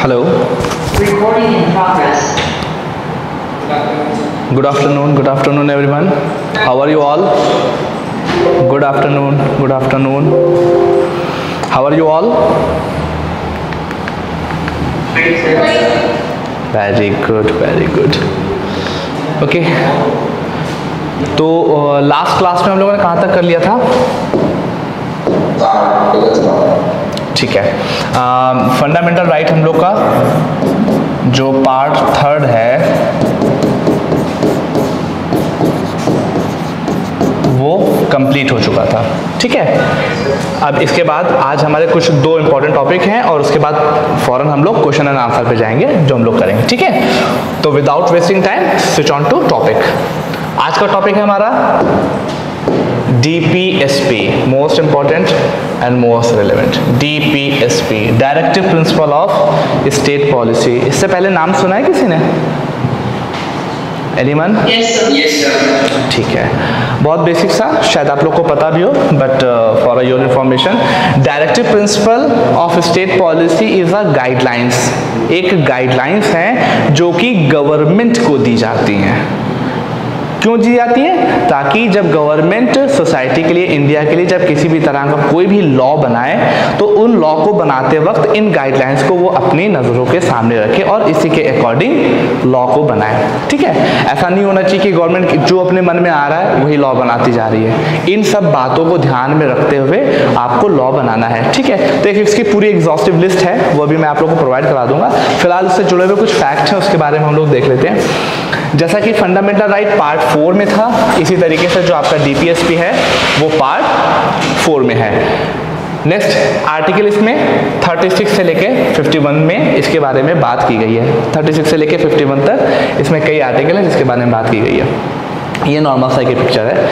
Hello. Recording in progress. Good afternoon. Good afternoon, everyone. How are you all? Good afternoon. Good afternoon. How are you all? Very good. Very good. Okay तो last class में हम लोगों ने कहाँ तक कर लिया था ठीक है। फंडामेंटल राइट हम लोग का जो पार्ट थर्ड है, वो कंप्लीट हो चुका था। ठीक है? अब इसके बाद आज हमारे कुछ दो इंपॉर्टेंट टॉपिक हैं और उसके बाद फ़ौरन हम लोग क्वेश्चन एंड आंसर पे जाएँगे, जो हम लोग करेंगे। ठीक है? तो without wasting time switch on to topic आज का टॉपिक है हमारा DPSP most important and most relevant DPSP directive principle of state policy इससे पहले नाम सुना है किसी ने? Anyone Yes, sir. Yes, sir. ठीक है। बहुत बेसिक सा शायद आप लोग को पता भी हो but for your information directive principle of state policy is a guidelines एक गाइडलाइंस है जो कि गवर्नमेंट को दी जाती हैं। क्यों दी जाती है? ताकि जब गवर्नमेंट सोसाइटी के लिए इंडिया के लिए जब किसी भी तरह का कोई भी लॉ बनाए तो उन लॉ को बनाते वक्त इन गाइडलाइंस को वो अपनी नज़रों के सामने रखे और इसी के अकॉर्डिंग लॉ को बनाए। ठीक है? ऐसा नहीं होना चाहिए कि गवर्नमेंट जो अपने मन में आ रहा है, वही लॉ बनाती जा रही है। इन सब बातों को ध्यान में रखते हुए आपको लॉ बनाना है। ठीक है? तो एक इसकी पूरी एग्जॉस्टिव लिस्ट है, वो भी मैं आप लोग को प्रोवाइड करा दूँगा। फ़िलहाल उससे जुड़े हुए कुछ फैक्ट हैं, उसके बारे में हम लोग देख लेते हैं। जैसा कि फंडामेंटल राइट पार्ट फोर में था। इसी तरीके से जो आपका डीपीएसपी है, वो पार्ट फोर में है। नेक्स्ट आर्टिकल इसमें 36 से लेके 51 में इसके बारे में बात की गई है। 36 से लेके 51 तक इसमें कई आर्टिकल हैं जिसके बारे में बात की गई है। ये नॉर्मल सा की पिक्चर है।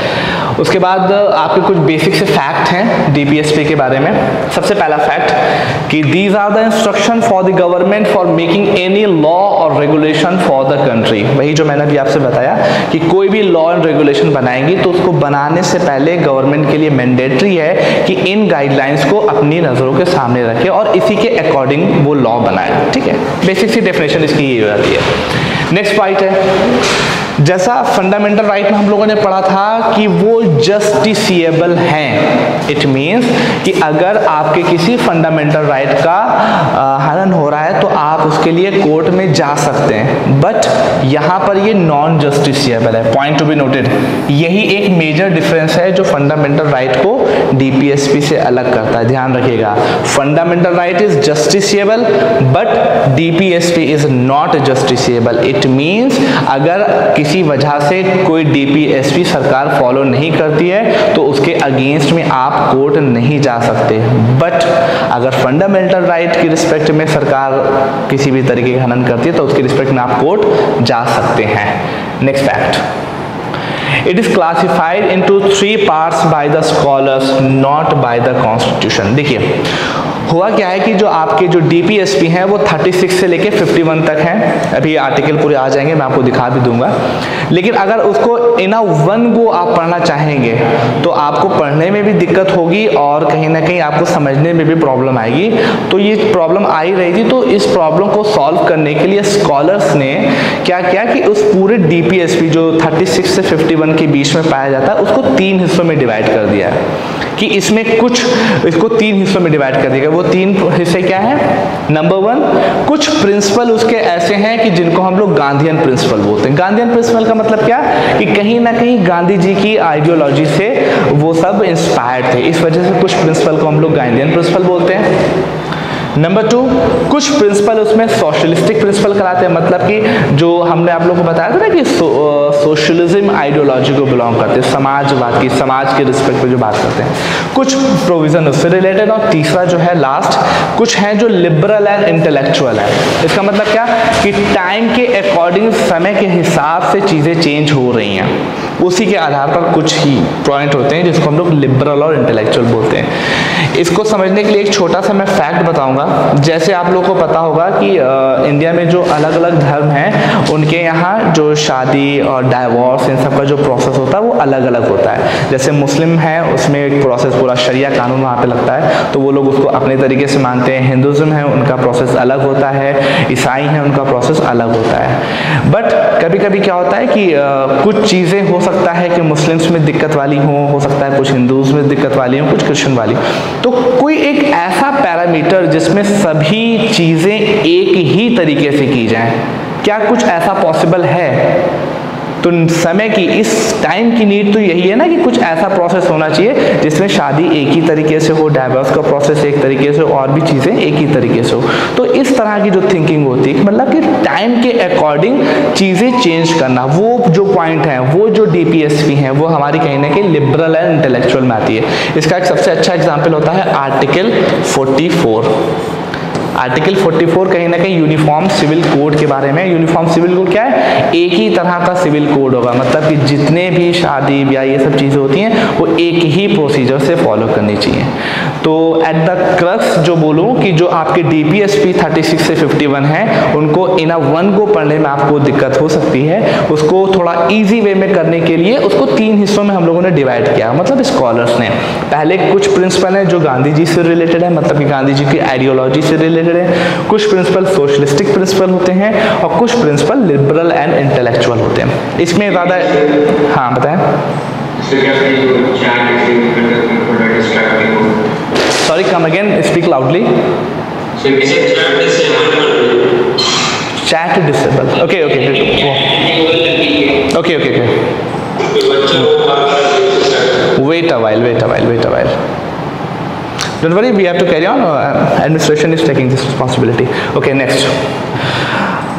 उसके बाद आपके कुछ बेसिक से फैक्ट हैं डीपीएसपी के बारे में। सबसे पहला फैक्ट कि these are the instruction for the government for making any law और रेगुलेशन फॉर द कंट्री वही जो मैंने अभी आपसे बताया कि कोई भी लॉ एंड रेगुलेशन बनाएँगी तो उसको बनाने से पहले गवर्नमेंट के लिए मैंडेटरी है कि इन गाइडलाइंस को अपनी नज़रों के सामने रखे और इसी के अकॉर्डिंग वो लॉ बनाए। ठीक है? बेसिक सी डेफिनेशन इसकी ये हो जाती है। नेक्स्ट पॉइंट है। जैसा फंडामेंटल राइट में हम लोगों ने पढ़ा था कि वो जस्टिसिएबल हैं। इट मीन्स कि अगर आपके किसी फंडामेंटल राइट का हनन हो रहा है तो आप उसके लिए कोर्ट में जा सकते हैं। बट यहाँ पर ये नॉन जस्टिसिएबल है। पॉइंट टू बी नोटेड यही एक मेजर डिफरेंस है जो फंडामेंटल राइट को डीपीएसपी से अलग करता है। ध्यान रखिएगा। Fundamental right is justiciable but DPSP is not justiciable it means अगर किसी वजह से कोई डीपीएसपी सरकार फॉलो नहीं करती है तो उसके अगेंस्ट में आप कोर्ट नहीं जा सकते। बट अगर फंडामेंटल राइट की रिस्पेक्ट में सरकार किसी भी तरीके का हनन करती है तो उसके रिस्पेक्ट में आप कोर्ट जा सकते हैं। Next fact it is classified into three part by the scholars not by the constitution. देखिए हुआ क्या है कि जो आपके जो डीपीएसपी हैं, वो 36 से लेके 51 तक हैं। अभी आर्टिकल पूरे आ जाएँगे, मैं आपको दिखा भी दूँगा। लेकिन अगर उसको इन वन गो आप पढ़ना चाहेंगे तो आपको पढ़ने में भी दिक्कत होगी और कहीं ना कहीं आपको समझने में भी प्रॉब्लम आएगी। तो ये प्रॉब्लम आ ही रही थी तो इस प्रॉब्लम को सॉल्व करने के लिए स्कॉलर्स ने क्या किया कि उस पूरे डीपीएसपी जो 36 से 51 के बीच में पाया जाता है, उसको तीन हिस्सों में डिवाइड कर दिया। है कि इसमें कुछ, इसको तीन हिस्सों में डिवाइड कर देगा वो तीन हिस्से क्या है? नंबर वन कुछ प्रिंसिपल उसके ऐसे हैं कि जिनको हम लोग गांधीयन प्रिंसिपल बोलते हैं। गांधीयन प्रिंसिपल का मतलब क्या? कि कहीं ना कहीं गांधी जी की आइडियोलॉजी से वो सब इंस्पायर्ड थे। इस वजह से कुछ प्रिंसिपल को हम लोग गांधीयन प्रिंसिपल बोलते हैं। नंबर टू कुछ प्रिंसिपल उसमें सोशलिस्टिक प्रिंसिपल कराते हैं मतलब कि जो हमने आप लोगों को बताया था ना कि सोशलिज्म आइडियोलॉजी को बिलोंग करते हैं, समाजवाद की, समाज के रिस्पेक्ट पे जो बात करते हैं। कुछ प्रोविज़न उससे रिलेटेड और तीसरा जो है लास्ट कुछ हैं जो लिबरल एंड इंटेलेक्चुअल है। इसका मतलब क्या? कि टाइम के अकॉर्डिंग समय के हिसाब से चीज़ें चेंज हो रही हैं। उसी के आधार पर कुछ ही पॉइंट होते हैं जिसको हम लोग लिबरल और इंटेलेक्चुअल बोलते हैं। इसको समझने के लिए एक छोटा सा मैं फैक्ट बताऊँगा। जैसे आप लोगों को पता होगा कि आ, इंडिया में जो अलग अलग धर्म हैं उनके यहाँ जो शादी और डाइवोर्स इन सब का जो प्रोसेस होता है वो अलग अलग होता है। जैसे मुस्लिम है उसमें एक प्रोसेस पूरा शरिया कानून वहाँ पर लगता है तो वो लोग उसको अपने तरीके से मानते हैं। हिंदुज़म है उनका प्रोसेस अलग होता है। ईसाई है उनका प्रोसेस अलग होता है। बट कभी कभी क्या होता है कि आ, कुछ चीज़ें हो सकता है कि मुस्लिम्स में दिक्कत वाली हो हो सकता है कुछ हिंदूज में दिक्कत वाली हो, कुछ क्रिश्चियन वाली तो कोई एक ऐसा पैरामीटर जिसमें सभी चीज़ें एक ही तरीके से की जाए, क्या कुछ ऐसा पॉसिबल है? तो समय की, इस टाइम की नीड तो यही है ना कि कुछ ऐसा प्रोसेस होना चाहिए जिसमें शादी एक ही तरीके से हो डाइवर्स का प्रोसेस एक तरीके से और भी चीज़ें एक ही तरीके से हो। तो इस तरह की जो थिंकिंग होती है मतलब कि टाइम के अकॉर्डिंग चीज़ें चेंज करना, वो जो पॉइंट है, वो जो डीपीएसपी है, वो हमारी कहीं ना कहीं लिबरल एंड इंटेलेक्चुअल में आती है। इसका एक सबसे अच्छा एग्ज़ाम्पल होता है आर्टिकल फोर्टी आर्टिकल 44 कहीं ना कहीं यूनिफॉर्म सिविल कोड के बारे में यूनिफॉर्म सिविल कोड क्या है? एक ही तरह का सिविल कोड होगा। मतलब कि जितने भी शादी, ब्याह, ये सब चीज़ें होती हैं, वो एक ही प्रोसीजर से फॉलो करनी चाहिए। तो एट द क्रक्स जो बोलूँ कि जो आपके D P S P thirty six से फिफ्टी वन है, उनको इन अ वन को पढ़ने में आपको दिक्कत हो सकती है। उसको थोड़ा ईजी वे में करने के लिए उसको तीन हिस्सों में हम लोगों ने डिवाइड किया। मतलब स्कॉलर्स ने। पहले कुछ प्रिंसिपल हैं जो गांधी जी से रिलेटेड है मतलब कि गांधी जी की आइडियोलॉजी से रिलेटेड रिलेटेड है कुछ प्रिंसिपल सोशलिस्टिक प्रिंसिपल होते हैं और कुछ प्रिंसिपल लिबरल एंड इंटेलेक्चुअल होते हैं। इसमें ज़्यादा हाँ बताएँ। Sorry come again speak loudly chat disable okay okay okay okay okay wait a while wait a while wait a while Don't worry, we have to carry on. Uh, administration is taking this responsibility. Okay, next.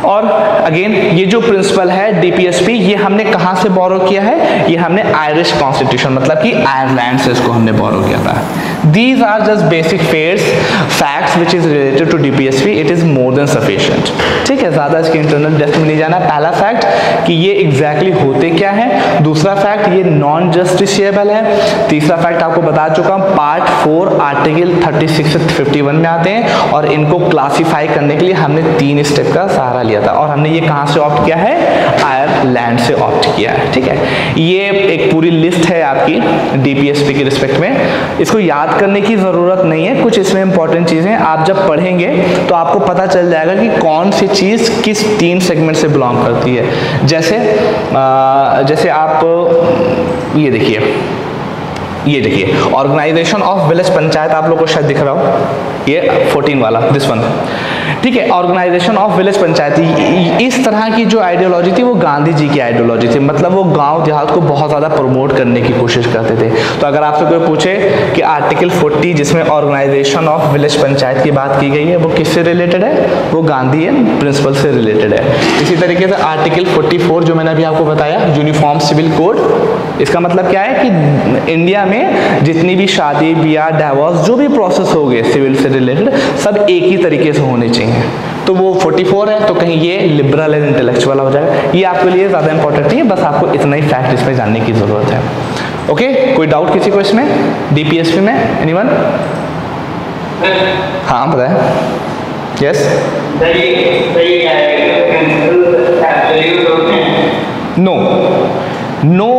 और again ये जो principal है DPSP ये हमने कहाँ से बोरो किया है ये हमने आयरिश कॉन्स्टिट्यूशन मतलब कि आयरलैंड से इसको हमने बोरो किया था these are just basic fairs facts which is related to DPSP it is more than sufficient ठीक है, ज़्यादा इसके इंटरनल डेप्थ में नहीं जाना। पहला फैक्ट कि ये एग्जैक्टली exactly होते क्या है? दूसरा फैक्ट ये नॉन जस्टिशियबल है। तीसरा फैक्ट आपको बता चुका हूँ part four article thirty six fifty one में आते हैं और इनको क्लासीफाई करने के लिए हमने तीन स्टेप का सहारा लिया था। और हमने ये कहाँ से ऑप्ट किया है? आयरलैंड से ऑप्ट किया है। ठीक है? ये एक पूरी लिस्ट है आपकी डीपीएसपी के रिस्पेक्ट में। इसको करने की ज़रूरत नहीं है कुछ इसमें इंपॉर्टेंट चीज़ें आप जब पढ़ेंगे तो आपको पता चल जाएगा कि कौन सी चीज़ किस तीन सेगमेंट से बिलोंग करती है। जैसे आ, जैसे आप ये देखिए ये देखिए ऑर्गेनाइजेशन ऑफ़ विलेज पंचायत आप लोग को शायद दिख रहा हो। ये 14 वाला दिस वन ठीक है ऑर्गेनाइजेशन ऑफ़ विलेज पंचायत इस तरह की जो आइडियोलॉजी थी, वो गांधी जी की आइडियोलॉजी थी। मतलब वो गाँव देहात को बहुत ज़्यादा प्रमोट करने की कोशिश करते थे। तो अगर आपसे कोई पूछे कि आर्टिकल 40 जिसमें ऑर्गेनाइजेशन ऑफ़ विलेज पंचायत की बात की गई है, वो किससे रिलेटेड है? वो गांधी प्रिंसिपल से रिलेटेड है। इसी तरीके से आर्टिकल 44 जो मैंने अभी आपको बताया यूनिफॉर्म सिविल कोड इसका मतलब क्या है कि इंडिया में जितनी भी शादी, ब्याह डाइवोर्स जो भी प्रोसेस हो गए सिविल से रिलेटेड सब एक ही तरीके से होने चाहिए। तो वो 44 है तो कहीं ये लिबरल एंड इंटेलेक्चुअल हो जाएगा ये आपके लिए ज़्यादा इंपॉर्टेंट नहीं है, बस आपको इतना ही फैक्ट इसमें जानने की ज़रूरत है। ओके कोई डाउट किसी को इसमें डीपीएसपी में? एनीवन हाँ बताए। यस नो नो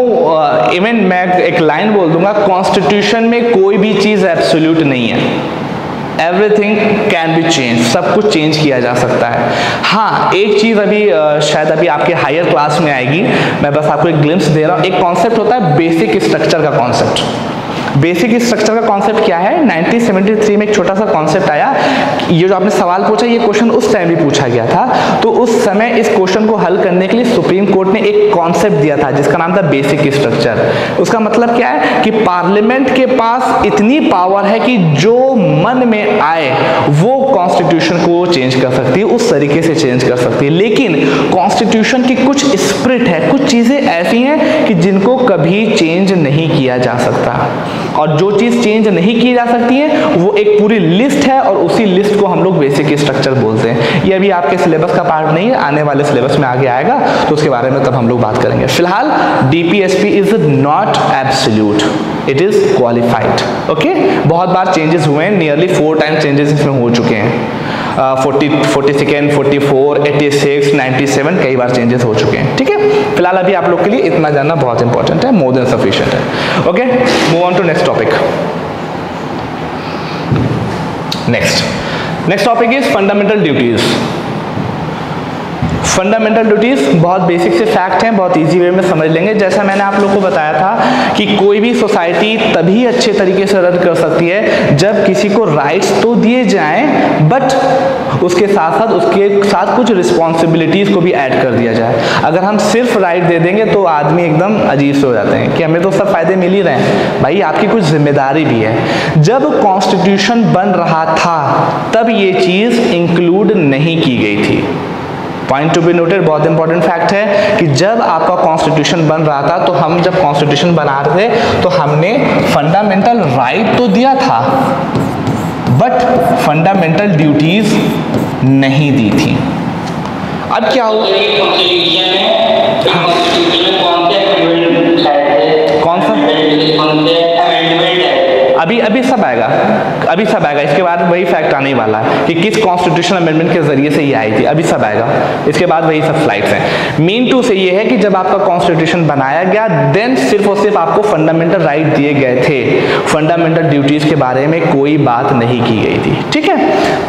इवन मैं एक लाइन बोल दूँगा कॉन्स्टिट्यूशन में कोई भी चीज़ एब्सोल्यूट नहीं है। एवरीथिंग कैन बी चेंज सब कुछ चेंज किया जा सकता है। हाँ एक चीज़ अभी शायद अभी आपके हायर क्लास में आएगी। मैं बस आपको एक ग्लिम्स दे रहा हूँ। एक कॉन्सेप्ट होता है बेसिक स्ट्रक्चर का कॉन्सेप्ट बेसिक स्ट्रक्चर का कॉन्सेप्ट क्या है? 1973 में एक छोटा सा कॉन्सेप्ट आया। ये जो आपने सवाल पूछा, ये क्वेश्चन उस टाइम भी पूछा गया था। तो उस समय इस क्वेश्चन को हल करने के लिए सुप्रीम कोर्ट ने एक कॉन्सेप्ट दिया था, जिसका नाम था बेसिक स्ट्रक्चर उसका मतलब क्या है? कि पार्लियामेंट के पास इतनी पावर है कि जो मन में आए, वो कॉन्स्टिट्यूशन को चेंज कर सकती है, उस तरीके से चेंज कर सकती है। लेकिन कॉन्स्टिट्यूशन की कुछ स्प्रिट है, कुछ चीज़ें ऐसी हैं कि जिनको कभी चेंज नहीं किया जा सकता। और जो चीज़ चेंज नहीं की जा सकती है, वो एक पूरी लिस्ट है और उसी लिस्ट को हम लोग बेसिक स्ट्रक्चर बोलते हैं। ये अभी आपके सिलेबस का पार्ट नहीं है, आने वाले सिलेबस में आगे आएगा तो उसके बारे में तब हम लोग बात करेंगे। फ़िलहाल DPSP is not absolute it is qualified okay बहुत बार चेंजेस हुए हैं नियरली फोर टाइम चेंजेस इसमें हो चुके हैं। Forty forty second forty four eighty six ninety seven कई बार चेंजेस हो चुके हैं। ठीक है? फ़िलहाल अभी आप लोग के लिए इतना जानना बहुत इंपॉर्टेंट है मोर देन सफिशियंट है। Okay move on to next topic next next topic is fundamental duties fundamental duties बहुत बेसिक से फैक्ट हैं, बहुत इजी वे में समझ लेंगे। जैसा मैंने आप लोग को बताया था कि कोई भी सोसाइटी तभी अच्छे तरीके से रन कर सकती है जब किसी को राइट्स तो दिए जाएँ बट उसके साथ साथ, उसके साथ कुछ रिस्पॉन्सिबिलिटीज़ को भी ऐड कर दिया जाए। अगर हम सिर्फ़ राइट दे देंगे तो आदमी एकदम अजीब से हो जाते हैं कि हमें तो सब फ़ायदे मिल ही रहे हैं। भाई, आपकी कुछ ज़िम्मेदारी भी है। जब कॉन्स्टिट्यूशन बन रहा था, तब ये चीज़ इंक्लूड नहीं की गई थी। पॉइंट टू बी नोटेड बहुत इंपॉर्टेंट फैक्ट है कि जब आपका कॉन्स्टिट्यूशन बन रहा था तो हम जब कॉन्स्टिट्यूशन बना रहे थे तो हमने फंडामेंटल राइट तो दिया था बट फंडामेंटल ड्यूटीज़ नहीं दी थी। अब क्या हुआ? कौन सा अभी अभी सब आएगा। अभी सब आएगा। इसके बाद वही फैक्ट आने वाला है कि किस कॉन्स्टिट्यूशन अमेंडमेंट के ज़रिए से ये आई थी। अभी सब आएगा। इसके बाद वही सब स्लाइड्स हैं। मीन टू से ये है कि जब आपका कॉन्स्टिट्यूशन बनाया गया देन सिर्फ़ और सिर्फ़ आपको फंडामेंटल राइट दिए गए थे। फंडामेंटल ड्यूटीज़ के बारे में कोई बात नहीं की गई थी। ठीक है?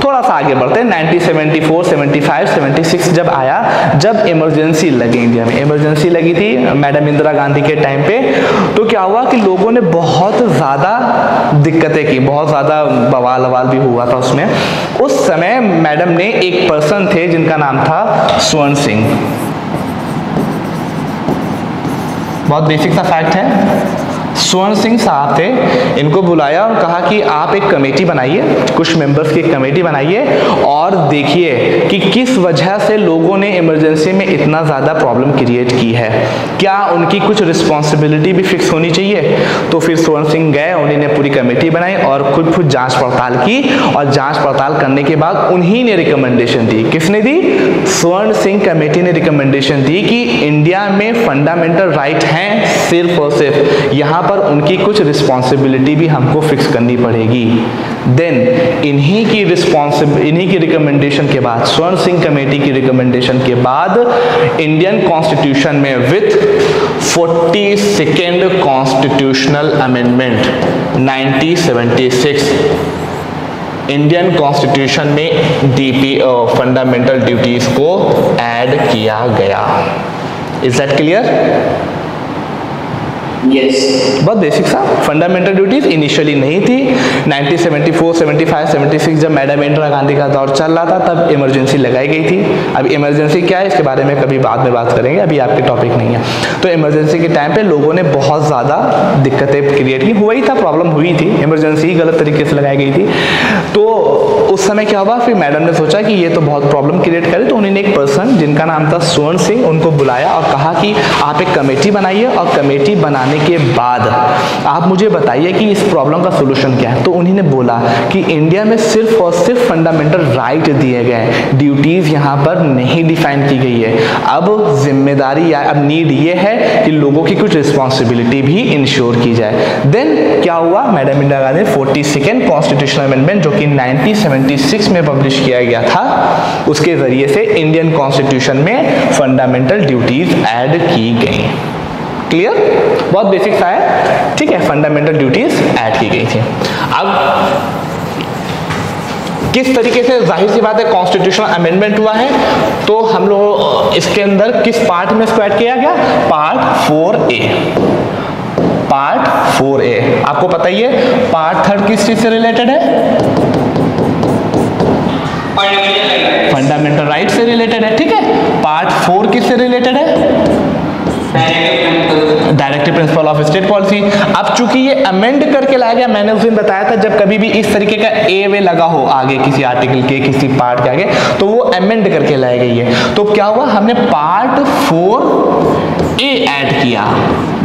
थोड़ा सा आगे बढ़ते हैं। 1974 75 76 जब आया, जब इमरजेंसी लगी इंडिया में। इमरजेंसी लगी थी मैडम इंदिरा गांधी के टाइम पे। तो क्या हुआ कि लोगों ने बहुत ज़्यादा दिक्कतें की, बहुत ज़्यादा बवाल ववाल भी हुआ था उसमें। उस समय मैडम ने एक पर्सन थे जिनका नाम था स्वर्ण सिंह। बहुत बेसिक सा फैक्ट है। स्वर्ण सिंह साहब थे, इनको बुलाया और कहा कि आप एक कमेटी बनाइए, कुछ मेंबर्स की कमेटी बनाइए और देखिए कि किस वजह से लोगों ने इमरजेंसी में इतना ज़्यादा प्रॉब्लम क्रिएट की है। क्या उनकी कुछ रिस्पॉन्सिबिलिटी भी फिक्स होनी चाहिए? तो फिर स्वर्ण सिंह गए उन्होंने पूरी कमेटी बनाई और खुद खुद जाँच पड़ताल की और जाँच पड़ताल करने के बाद उन्हीं ने रिकमेंडेशन दी। किसने दी? स्वर्ण सिंह कमेटी ने रिकमेंडेशन दी कि इंडिया में फंडामेंटल राइट हैं सिर्फ़ और सिर्फ़। यहाँ पर उनकी कुछ रिस्पॉन्सिबिलिटी भी हमको फिक्स करनी पड़ेगी। देन इन्हीं की रिस्पॉन्सिब इन्हीं की रिकमेंडेशन के बाद, स्वर्ण सिंह कमेटी की रिकमेंडेशन के बाद इंडियन कॉन्स्टिट्यूशन में with forty second constitutional amendment 1976 Indian constitution में डीपी फंडामेंटल ड्यूटीज़ को ऐड किया गया। इज़ दैट क्लियर बहुत बेसिक सा फंडामेंटल ड्यूटीज़ इनिशियली नहीं थी। 1974, 75, 76 जब मैडम इंदिरा गांधी का दौर चल रहा था तब इमरजेंसी लगाई गई थी। अब इमरजेंसी क्या है? इसके बारे में कभी बाद में बात करेंगे। अभी आपके टॉपिक नहीं है। तो इमरजेंसी के टाइम पे लोगों ने बहुत ज़्यादा दिक्कतें क्रिएट की। हुआ ही था प्रॉब्लम हुई थी। इमरजेंसी गलत तरीके से लगाई गई थी। तो उस समय क्या हुआ? फिर मैडम ने सोचा कि ये तो बहुत प्रॉब्लम क्रिएट करे। तो उन्होंने एक पर्सन जिनका नाम था स्वर्ण सिंह उनको बुलाया और कहा कि आप एक कमेटी बनाइए और कमेटी बनाने के बाद, आप मुझे बताइए कि इस प्रॉब्लम का सोल्यूशन क्या है? तो उन्होंने बोला कि इंडिया में सिर्फ़ और सिर्फ़ फंडामेंटल राइट दिए गए ड्यूटीज़ यहाँ पर नहीं डिफाइन की गई है। अब ज़िम्मेदारी या अब नीड ये है कि लोगों की कुछ रिस्पॉन्सिबिलिटी भी इंश्योर की जाए। देन क्या हुआ? Madam Indira Gandhi forty second constitutional amendment जो कि 1976 में पब्लिश किया गया था, उसके ज़रिए से इंडियन कॉन्स्टिट्यूशन में फंडामेंटल ड्यूटीज़ ऐड की गई। क्लियर बहुत बेसिक सा है। ठीक है फंडामेंटल ड्यूटीज़ ऐड की गई थी। अब किस तरीके से ज़ाहिर सी बात है कॉन्स्टिट्यूशनल अमेंडमेंट हुआ है तो हम लोग, इसके अंदर किस पार्ट में इसको किया गया? Part four A part four A आपको पता ही है पार्ट थर्ड किस चीज़ से रिलेटेड है? फंडामेंटल राइट से रिलेटेड है, ठीक है। पार्ट फोर किससे रिलेटेड है? Directive principle of state policy अब चूँकि ये अमेंड करके लाया गया, मैंने उस दिन बताया था, जब कभी भी इस तरीके का ए वे लगा हो आगे किसी आर्टिकल के, किसी पार्ट के आगे तो वो अमेंड करके लाई गई है तो क्या हुआ? हमने पार्ट फोर ए ऐड किया,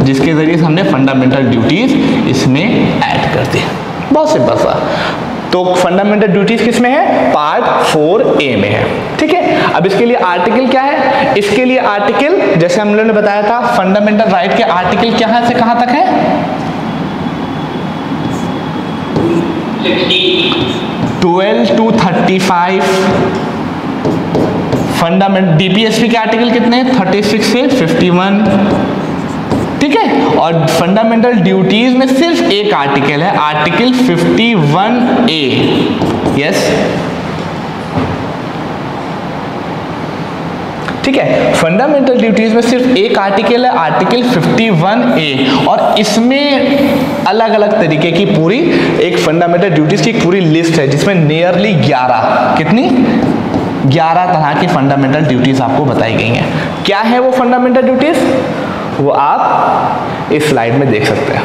जिसके ज़रिए हमने फंडामेंटल ड्यूटीज़ इसमें ऐड कर दी बहुत सिंपल सा तो फंडामेंटल ड्यूटीज़ किसमें है? पार्ट फोर ए में है। ठीक है? अब इसके लिए आर्टिकल क्या है? इसके लिए आर्टिकल जैसे हम लोगों ने बताया था फंडामेंटल राइट के आर्टिकल कहाँ से कहाँ तक है? Twelve to thirty five fundament DPSP के आर्टिकल कितने थर्टी सिक्स से फिफ्टी वन ठीक है? और फंडामेंटल ड्यूटीज़ में सिर्फ़ एक आर्टिकल है आर्टिकल 51 ए यस ठीक है? फंडामेंटल ड्यूटीज़ में सिर्फ़ एक आर्टिकल है आर्टिकल 51 ए और इसमें अलग अलग तरीके की पूरी, एक फंडामेंटल ड्यूटीज़ की पूरी लिस्ट है, जिसमें नियरली 11 कितनी? 11 तरह की फंडामेंटल ड्यूटीज़ आपको बताई गई हैं। क्या है वो फंडामेंटल ड्यूटीज़ वो आप इस स्लाइड में देख सकते हैं।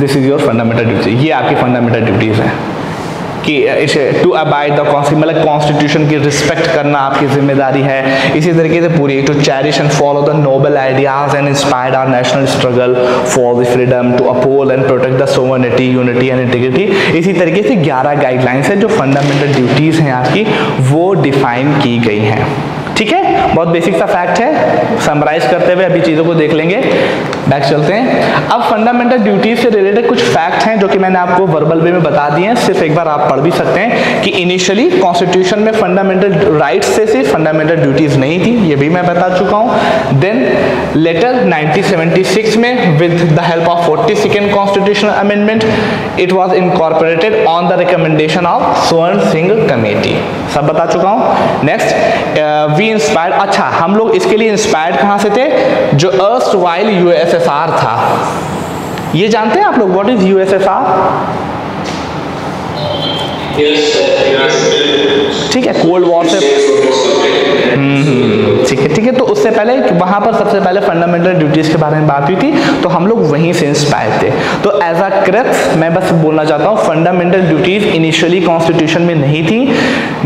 This is your fundamental duty ये आपकी फंडामेंटल ड्यूटीज़ है कि इसे टू अबाइड मतलब कॉन्स्टिट्यूशन की रिस्पेक्ट करना आपकी ज़िम्मेदारी है। इसी तरीके से पूरी to cherish and follow the noble ideas and inspired our national struggle for the freedom to uphold and protect the sovereignty unity and integrity इसी तरीके से 11 गाइडलाइंस है जो फंडामेंटल ड्यूटीज़ हैं आपकी वो डिफाइन की गई हैं। ठीक है? बहुत बेसिक सा फैक्ट है। समराइज करते हुए अभी चीज़ों को देख लेंगे। बैक चलते हैं। अब फंडामेंटल ड्यूटीज़ से रिलेटेड कुछ फैक्ट हैं जो कि मैंने आपको वर्बल वे में बता दिए हैं। सिर्फ़ एक बार आप पढ़ भी सकते हैं कि इनिशियली कॉन्स्टिट्यूशन में फंडामेंटल राइट्स से सिर्फ़ फंडामेंटल ड्यूटीज़ नहीं थी, ये भी मैं बता चुका हूँ। देन लेटर 1976 में with the help of forty second constitutional amendment it was incorporated on the recommendation of Swaran Singh committee सब बता चुका हूँ। नेक्स्ट वी इंस्पायर्ड अच्छा हम लोग इसके लिए इंस्पायर्ड कहाँ से थे? जो अर्स्ट वाइल यूएसएसआर था। ये जानते हैं आप लोग व्हाट इज़ यूएसएसआर ठीक है कोल्ड वॉर से ठीक है ठीक है तो उससे पहले वहाँ पर सबसे पहले फंडामेंटल ड्यूटीज़ के बारे में बात हुई थी तो हम लोग वहीं से इंस्पायर थे। तो एज अ क्रेप्स मैं बस बोलना चाहता हूँ फंडामेंटल ड्यूटीज़ इनिशियली कॉन्स्टिट्यूशन में नहीं थी।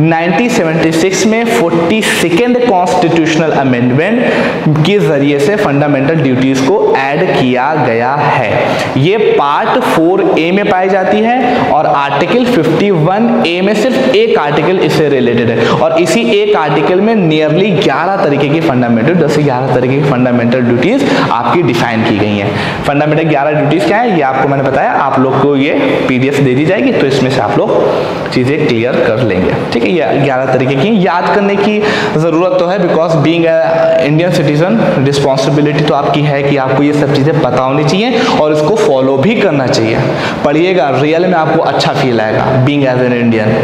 1976 में फोर्टी सेकेंड कॉन्स्टिट्यूशनल अमेंडमेंट के ज़रिए से फंडामेंटल ड्यूटीज़ को ऐड किया गया है। ये पार्ट फोर ए में पाई जाती है और आर्टिकल 51 ए में सिर्फ़ एक आर्टिकल इससे रिलेटेड है। और इसी एक आर्टिकल में नियरली 11 तरीके की फंडामेंटल दस से ग्यारह तरीके की फंडामेंटल ड्यूटीज़ आपकी डिफाइन की गई हैं। फंडामेंटल ग्यारह ड्यूटीज़ क्या है? ये आपको मैंने बताया, आप लोग को ये पीडीएफ दे दी जाएगी तो इसमें से आप लोग चीज़ें क्लियर कर लेंगे। ठीक है, ये ग्यारह तरीके की याद करने की ज़रूरत तो है because being Indian citizen responsibility तो आपकी है कि आपको ये सब चीज़ें पता होनी चाहिए और इसको फॉलो भी करना चाहिए। पढ़िएगा रियल में आपको अच्छा फील आएगा बींग एज एन इंडियन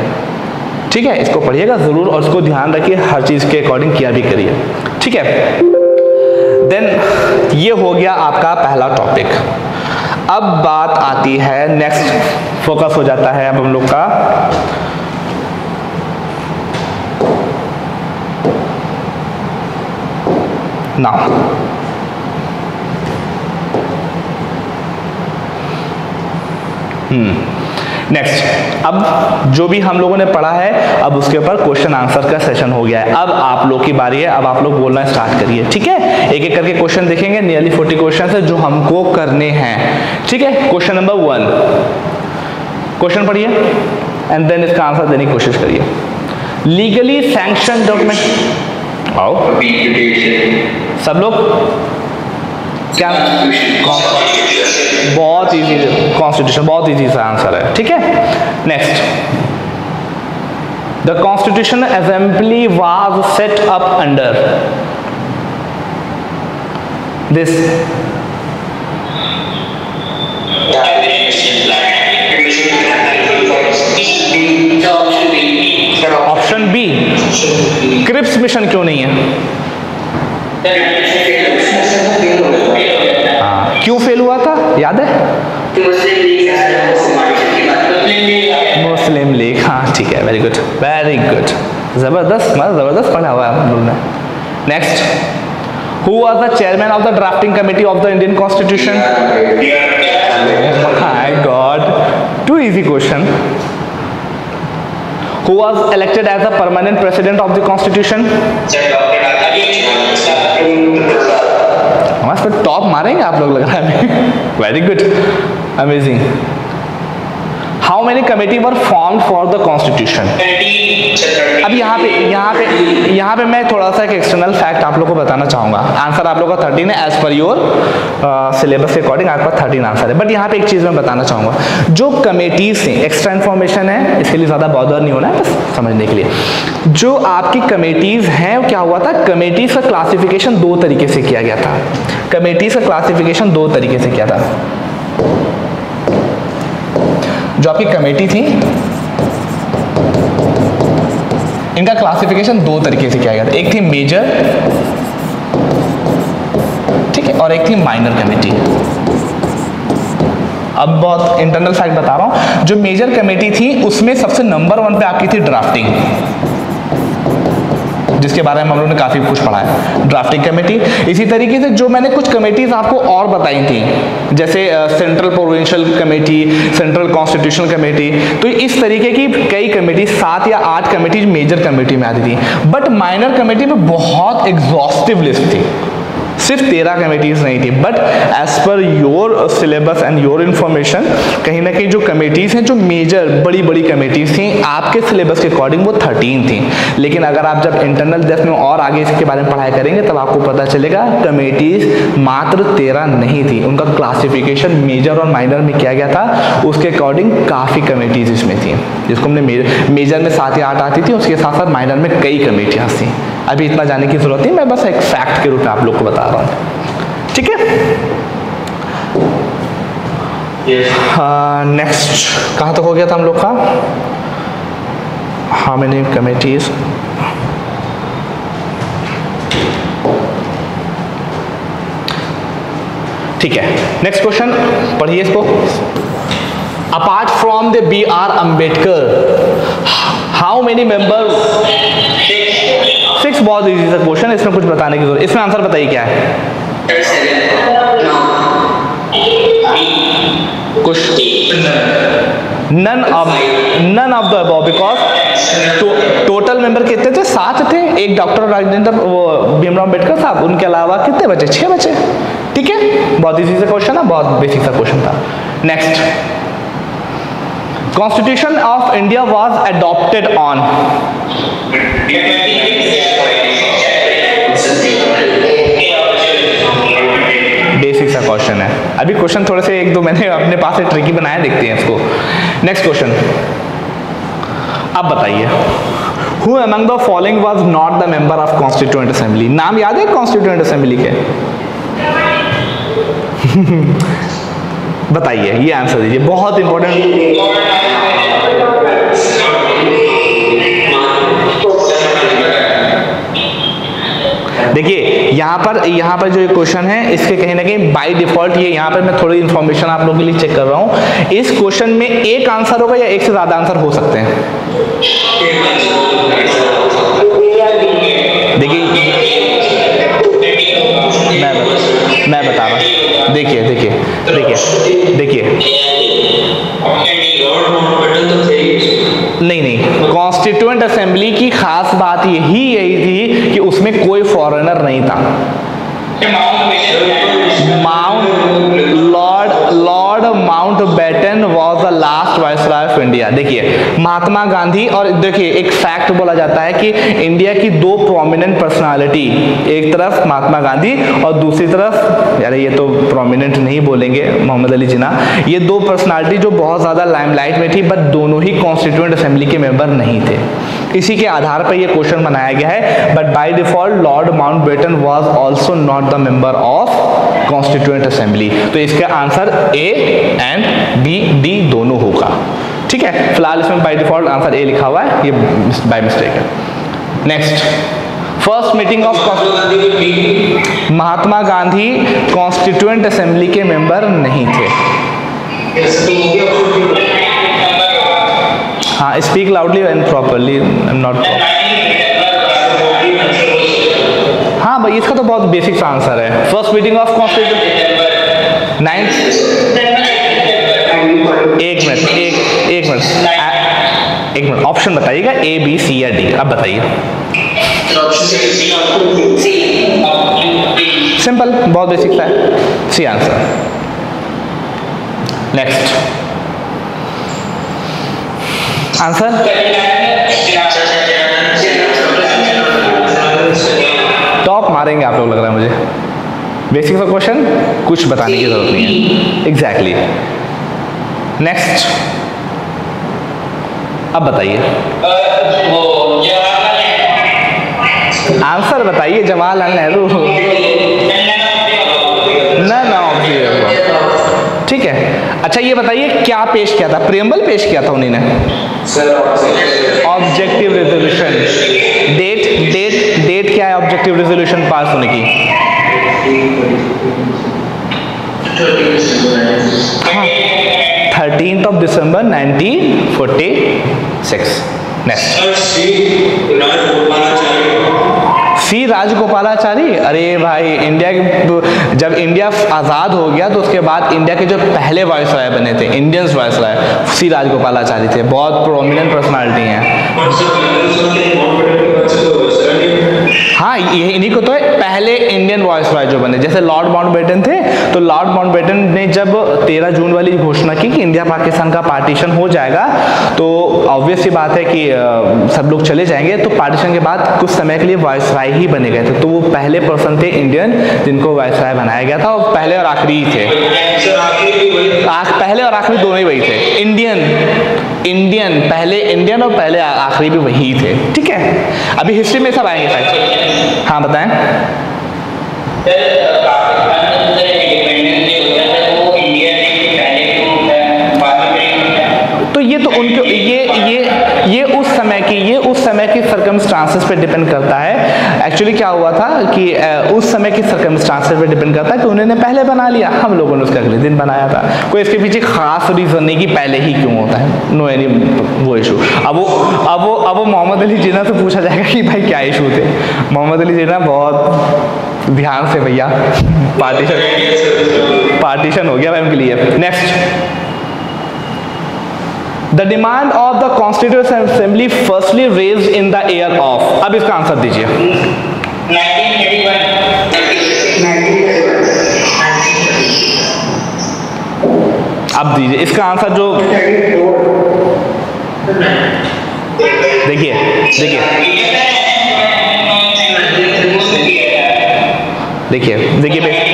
ठीक है, इसको पढ़िएगा ज़रूर और इसको ध्यान रखिए, हर चीज़ के अकॉर्डिंग किया भी करिए। ठीक है? देन ये हो गया आपका पहला टॉपिक अब बात आती है नेक्स्ट फोकस हो जाता है अब हम लोग का। नाउ हम्म नेक्स्ट अब जो भी हम लोगों ने पढ़ा है अब उसके ऊपर क्वेश्चन आंसर का सेशन हो गया है। अब आप लोग की बारी है अब आप लोग बोलना स्टार्ट करिए ठीक है? एक एक करके क्वेश्चन देखेंगे नियरली फोर्टी क्वेश्चन है जो हमको करने हैं ठीक है? क्वेश्चन नंबर वन क्वेश्चन पढ़िए एंड देन इसका आंसर देने की कोशिश करिए। लीगली सैंक्शन डॉक्यूमेंट आओ। सब लोग क्या? बहुत इजी कॉन्स्टिट्यूशन बहुत इजी सा आंसर है। ठीक है? Next the constitution assembly was set up under this option B Cripps mission क्यों नहीं है? याद है? मुस्लिम लीग हाँ ठीक है वेरी गुड वेरी गुड ज़बरदस्त मतलब ज़बरदस्त पढ़ा हुआ है ने। Next who are the chairman of the drafting committee of the Indian constitution my god too easy question who was elected as a permanent president of the constitution मस्त top मारेंगे आप लोग लग रहा है। Very good amazing how many committee were form for the constitution अब यहाँ पे यहाँ पे यहाँ पे मैं थोड़ा सा एक एक्सटर्नल फैक्ट आप लोग को बताना चाहूँगा। आंसर आप लोग का थर्टीन है एज पर योर सिलेबस के अकॉर्डिंग आपके थर्टीन आंसर है। बट यहाँ पे एक चीज़ मैं बताना चाहूँगा। जो कमेटीज हैं एक्स्ट्रा इन्फॉर्मेशन है इसके लिए ज़्यादा बॉदर नहीं होना है बस समझने के लिए। जो आपकी कमेटीज हैं क्या हुआ था? कमेटीज का क्लासिफिकेशन दो तरीके से किया गया था। कमेटीज का क्लासिफिकेशन दो तरीके से किया था। जो आपकी कमेटी थी, इनका क्लासिफिकेशन दो तरीके से किया गया था। एक थी मेजर ठीक है, और एक थी माइनर कमेटी अब बहुत इंटरनल साइड बता रहा हूँ। जो मेजर कमेटी थी, उसमें सबसे नंबर वन पे आपकी थी ड्राफ्टिंग जिसके बारे में हम लोगों ने काफ़ी कुछ पढ़ा है। ड्राफ्टिंग कमेटी इसी तरीके से जो मैंने कुछ कमेटीज आपको और बताई थी, जैसे central provincial committee central constitutional committee तो इस तरीके की कई कमेटी सात या आठ कमेटी मेजर कमेटी में आती थी। बट माइनर कमेटी में बहुत एग्जॉस्टिव लिस्ट थी। सिर्फ़ तेरह कमेटीज नहीं थी but as per your syllabus and your information कहीं ना कहीं जो कमेटीज हैं, जो मेजर बड़ी बड़ी कमेटीज थी, आपके सिलेबस के अकॉर्डिंग वो थर्टीन थी। लेकिन अगर आप जब इंटरनल डेफ में और आगे इसके बारे में पढ़ाई करेंगे, तब आपको पता चलेगा कमेटीज मात्र तेरह नहीं थी। उनका क्लासिफिकेशन मेजर और माइनर में किया गया था। उसके अकॉर्डिंग काफ़ी कमेटीज इसमें थी, जिसको हमने मेजर में सात या आठ आती थी, उसके साथ साथ माइनर में कई कमेटियाँ थी। अभी इतना जाने की ज़रूरत नहीं मैं बस एक फैक्ट के रूप में आप लोग को बता रहा हूँ। ठीक है? नेक्स्ट कहाँ तक हो गया था हम लोग का? हाउ मेनी कमिटीज ठीक है। नेक्स्ट क्वेश्चन पढ़िए इसको। Apart from the B R Ambedkar how many member six बहुत इजी सा क्वेश्चन है, इसमें कुछ बताने की ज़रूरत, इसमें आंसर बताइए क्या है? None of none of the above because total member कितने थे? सात थे। एक डॉक्टर राजेंद्र, वो भीमराव अंबेडकर साहब, उनके अलावा कितने बचे? छह बचे। ठीक है? बहुत इजी सा क्वेश्चन है बहुत बेसिक सा क्वेश्चन था। Next constitution of India was adopted on basic सा क्वेश्चन है। अभी क्वेश्चन थोड़े से एक दो मैंने अपने पास से ट्रिकी बनाया, देखते हैं इसको। नेक्स्ट क्वेश्चन अब बताइए। Who among the following was not the member of constituent assembly नाम याद है कॉन्स्टिट्यूएंट असेंबली के? बताइए, ये आंसर दीजिए। बहुत इंपॉर्टेंट यहाँ पर यहाँ पर जो ये क्वेश्चन है, इसके कहीं ना कहीं बाय डिफ़ॉल्ट ये यहाँ पर मैं थोड़ी इन्फॉर्मेशन आप लोगों के लिए चेक कर रहा हूँ। इस क्वेश्चन में एक आंसर होगा या एक से ज़्यादा आंसर हो सकते हैं? देखिए, मैं मैं बता रहा देखिए देखिए देखिए देखिए। नहीं नहीं. कॉन्स्टिट्यूएंट असेंबली की खास बात यही यही थी कि उसमें कोई फॉरेनर नहीं था. Mountbatten was the last viceroy of India देखिए, महात्मा गांधी और देखिए, एक फैक्ट बोला जाता है कि इंडिया की दो प्रोमिनेंट पर्सनालिटी एक तरफ़ महात्मा गांधी और दूसरी तरफ़ यार ये तो प्रोमिनेंट नहीं बोलेंगे मोहम्मद अली जिना ये दो पर्सनालिटी जो बहुत ज़्यादा लाइमलाइट में थी बट दोनों ही कॉन्स्टिट्यूएंट असेंबली के मेंबर नहीं थे। इसी के आधार पर यह क्वेश्चन बनाया गया है but by default Lord Mountbatten was also not the member of constituent assembly तो इसका answer A and B D दोनों होगा। ठीक है? फ़िलहाल इसमें बाय डिफ़ॉल्ट आंसर ए लिखा हुआ है। ये बाय मिस्टेक है। Next first meeting of Mahatma Gandhi constituent assembly के मेंबर नहीं थे। हाँ speak loudly and properly I am not हाँ भाई इसका तो बहुत बेसिक सा आंसर है। First meeting of constitute ninth एक मिनट एक एक मिनट एक मिनट ऑप्शन बताइएगा ए बी सी या डी अब बताइए। सिंपल बहुत बेसिक सा है सी आंसर नेक्स्ट आंसर मारेंगे आप लोग लग रहा है मुझे। बेसिक सा क्वेश्चन कुछ बताने की ज़रूरत नहीं है। एग्जैक्टली नेक्स्ट अब बताइए। आंसर बताइए जवाहरलाल नेहरू। ना ना ठीक है। अच्छा ये बताइए क्या पेश किया था? प्रियम्बल पेश किया था उन्हीं ने। ऑब्जेक्टिव रेजोल्यूशन डेट डेट क्या है ऑब्जेक्टिव रेजोल्यूशन पास होने की। Thirteen of December 1946 next C Rajagopalachari अरे भाई इंडिया जब इंडिया आज़ाद हो गया तो उसके बाद इंडिया के जो पहले वायस राय बने थे Indians viceroy C Rajagopalachari थे। बहुत प्रोमिनेंट पर्सनालिटी हैं। हाँ ये इन्हीं को तो है। पहले इंडियन वॉइस रॉय जो बने। जैसे लॉर्ड माउंटबेटन थे तो लॉर्ड माउंटबेटन ने जब 13 जून वाली घोषणा की कि इंडिया पाकिस्तान का पार्टीशन हो जाएगा तो ऑब्वियस सी बात है कि सब लोग चले जाएँगे। तो पार्टीशन के बाद कुछ समय के लिए वॉइस राय ही बने गए थे। तो वो पहले पर्सन थे इंडियन जिनको वॉइस राय बनाया गया था, और पहले और आखिरी ही थे। पहले और आखिरी दोनों ही वही थे। इंडियन इंडियन पहले इंडियन और पहले आखिरी भी वही थे। ठीक है अभी हिस्ट्री में सब आएँगे शायद हाँ बताएँ। तो ये तो उनके ये ये उस समय की, ये उस समय की सर्कमस्टांसेस पे डिपेंड करता है। एक्चुअली क्या हुआ था कि उस समय की सर्कमस्टांसेस पे डिपेंड करता है कि उन्होंने पहले बना लिया, हम लोगों ने उसका अगले दिन बनाया था। कोई इसके पीछे खास रीजन नहीं कि पहले ही क्यों होता है। नो एनी वो इशू अब वो अब वो, अब मोहम्मद अली जिन्ना से पूछा जाएगा कि भाई क्या इशू थे? मोहम्मद अली जिन्ना बहुत ध्यान से भैया पार्टीशन पार्टीशन हो गया भाई उनके लिए। Next the demand of the constitute assembly firstly raise in the year of अब इसका आंसर दीजिए। अब दीजिए, इसका आंसर जो देखिए। देखिए देखिए देखिए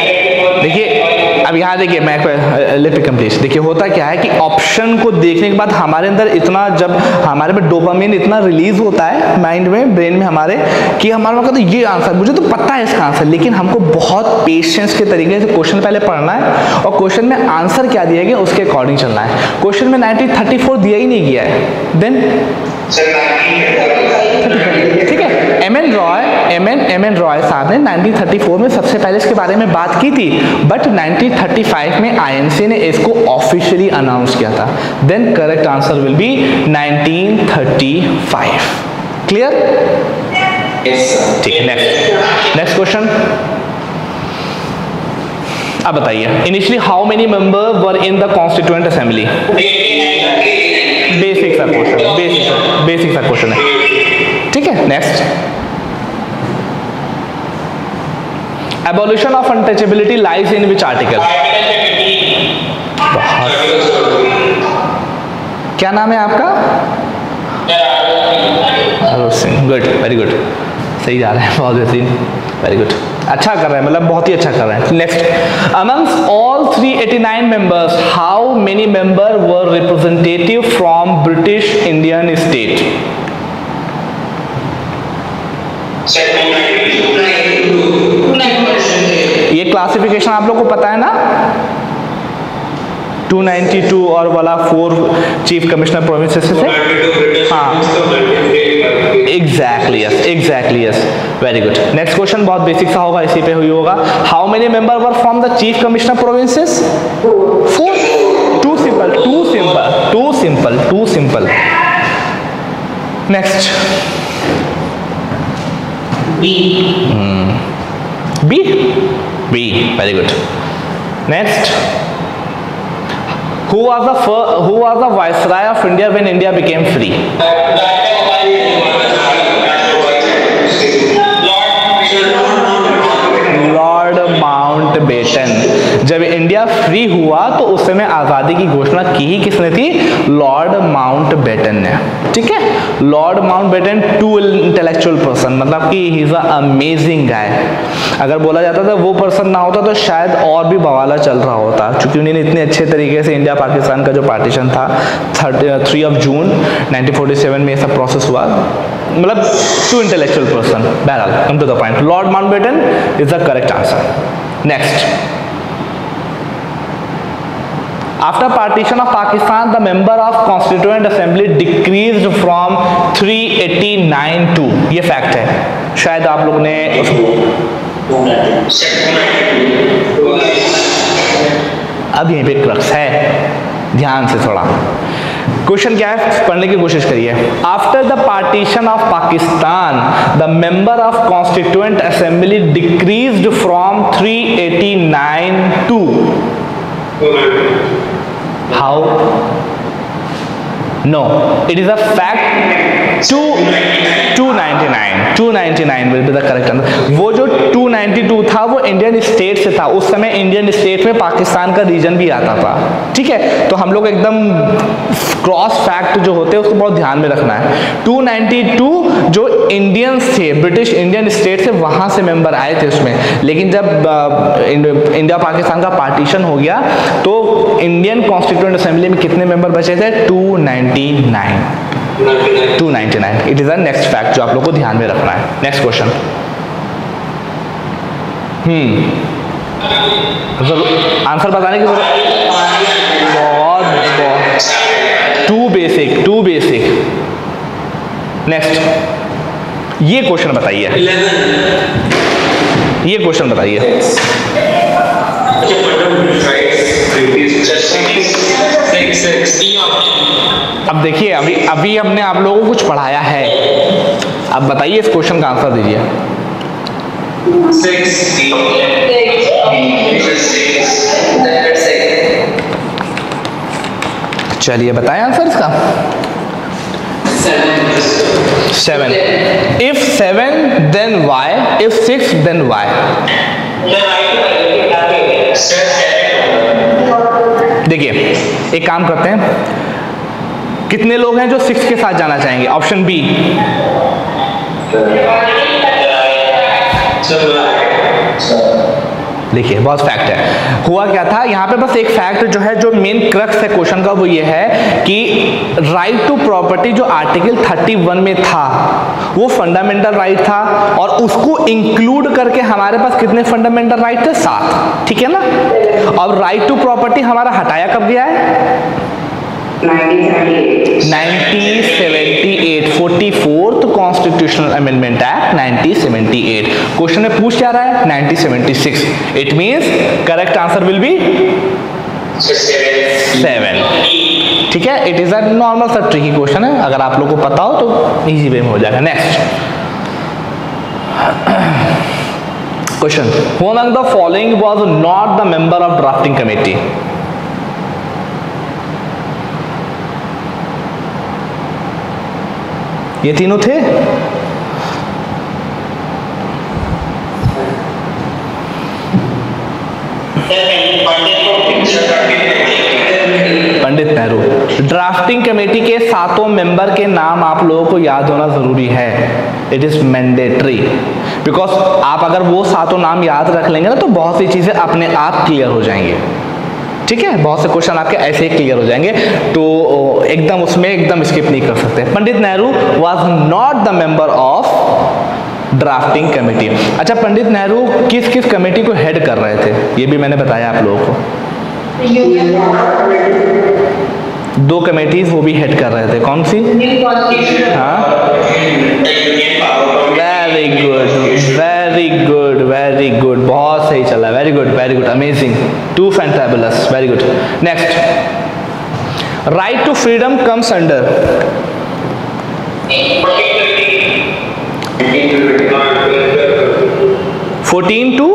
अब यहाँ देखिए मैं लिप कंप्लीट देखिए होता क्या है कि ऑप्शन को देखने के बाद हमारे अंदर इतना जब हमारे में डोपामिन इतना रिलीज़ होता है माइंड में ब्रेन में हमारे कि हमारा कहता है ये आंसर मुझे तो पता है इसका आंसर लेकिन हमको बहुत पेशेंस के तरीके से क्वेश्चन पहले पढ़ना है और क्वेश्चन में आंसर क्या दिया गया उसके अकॉर्डिंग चलना है। क्वेश्चन में 1934 दिया ही नहीं गया है। Then M N Roy M N M N Roy साहब ने 1934 में सबसे पहले इसके बारे में बात की थी बट 1935 में आईएनसी ने इसको ऑफिशियली अनाउंस किया था। Then correct answer will be 1935 clear ठीक है नेक्स्ट नेक्स्ट क्वेश्चन अब बताइए initially how many member were in the constituent assembly basic सा क्वेश्चन बेसिक बेसिक सा क्वेश्चन है। है next abolition of untouchability lies in which article क्या नाम है आपका? सिंह। गुड वेरी गुड सही जा रहे हैं, बहुत बेहतरीन। वेरी गुड अच्छा कर रहे हैं मतलब बहुत ही अच्छा कर रहे हैं। Next amongst all 389 members how many member were representative from British Indian state ये क्लासिफिकेशन आप लोग को पता है ना? 292 और वाला फोर चीफ कमिश्नर प्रोविंसेस से हाँ। Exactly yes exactly yes very good next question बहुत बेसिक सा होगा, इसी पे हुई होगा। How many member were from the chief commissioner provinces four too simple too simple too simple too simple next B. Mm. B? B. Very good. Next. Who was the who was the viceroy of India when India became free? India free हुआ तो उस समय आज़ादी की घोषणा की ही किसने थी? लॉर्ड माउंट बेटन ने। ठीक है? Lord Mountbatten too intellectual person मतलब कि ही इज़ अमेजिंग गाय अगर बोला जाता था वो पर्सन ना होता तो शायद और भी बवाला चल रहा होता, क्योंकि उन्होंने इतने अच्छे तरीके से इंडिया पाकिस्तान का जो पार्टीशन था थ्री ऑफ़ जून 1947 में सब प्रोसेस हुआ। मतलब टू इंटेलेक्चुअल पर्सन बहरहाल come to the point Lord Mountbatten is the correct answer next After partition of Pakistan, the member of Constituent Assembly decreased from 389 to ये fact है। शायद आप लोग ने अब यहीं पे क्रक्स है। ध्यान से थोड़ा। क्वेश्चन क्या है? पढ़ने की कोशिश करिए। After the partition of Pakistan the member of constituent assembly decreased from 389 to how no it is a fact 2 299 299 will be the correct answer wo jo 2 1992 था, वो इंडियन स्टेट से था। उस समय इंडियन स्टेट में पाकिस्तान का रीजन भी आता था। ठीक है? तो हम लोग एकदम क्रॉस फैक्ट जो होते हैं, उसको बहुत ध्यान में रखना है। 292 जो इंडियंस थे ब्रिटिश इंडियन स्टेट से वहाँ से मेंबर आए थे उसमें। लेकिन जब इंडिया पाकिस्तान का पार्टीशन हो गया तो इंडियन कॉन्स्टिट्यूंट असेंबली में कितने मेंबर बचे थे? 299 299 It is the next fact जो आप लोगों को ध्यान में रखना है। Next question. आंसर बताने की ज़रूरत बहुत बहुत। Too basic too basic next ये क्वेश्चन बताइए। ये क्वेश्चन बताइए। अब देखिए, अभी अभी हमने आप लोगों को कुछ पढ़ाया है। अब बताइए इस क्वेश्चन का आंसर दीजिए। चलिए बताएँ आंसर इसका seven if seven then why if six then why देखिए, एक काम करते हैं। कितने लोग हैं जो सिक्स के साथ जाना चाहेंगे? ऑप्शन बी देखिए, बहुत फैक्ट है। हुआ क्या था? यहाँ पे बस एक फैक्ट जो है, जो मेन क्रक्स है क्वेश्चन का, वो ये है कि राइट टू प्रॉपर्टी जो आर्टिकल 31 में था, वो फंडामेंटल राइट था और उसको इंक्लूड करके हमारे पास कितने फंडामेंटल राइट थे? सात। ठीक है ना? अब राइट टू प्रॉपर्टी हमारा हटाया कब गया है? 1978 44th constitutional amendment act 1978 question में पूछ रहा है? 1976 it means correct answer will be seven ठीक है? इट इज़ अ नॉर्मल सा ट्रिकी क्वेश्चन है। अगर आप लोग को पता हो तो इजी वे में हो जाएगा। Next question who the following was not the member of drafting committee ये तीनों थे? पंडित नेहरू ड्राफ्टिंग कमेटी के सातों मेंबर के नाम आप लोगों को याद होना ज़रूरी है। इट इज़ मैंडेटरी बिकॉज़ आप अगर वो सातों नाम याद रख लेंगे ना तो बहुत सी चीज़ें अपने आप क्लियर हो जाएँगे। ठीक है बहुत से क्वेश्चन आपके ऐसे ही क्लियर हो जाएँगे। तो एकदम उसमें एकदम स्किप नहीं कर सकते। Pandit Nehru was not the member of drafting committee अच्छा पंडित नेहरू किस किस कमेटी को हेड कर रहे थे? ये भी मैंने बताया आप लोगों को। दो कमेटीज वो भी हेड कर रहे थे। कौन सी? हाँ। Very good very good very good बहुत सही चला very good very good amazing too fantabulous very good next right to freedom comes under fourteen to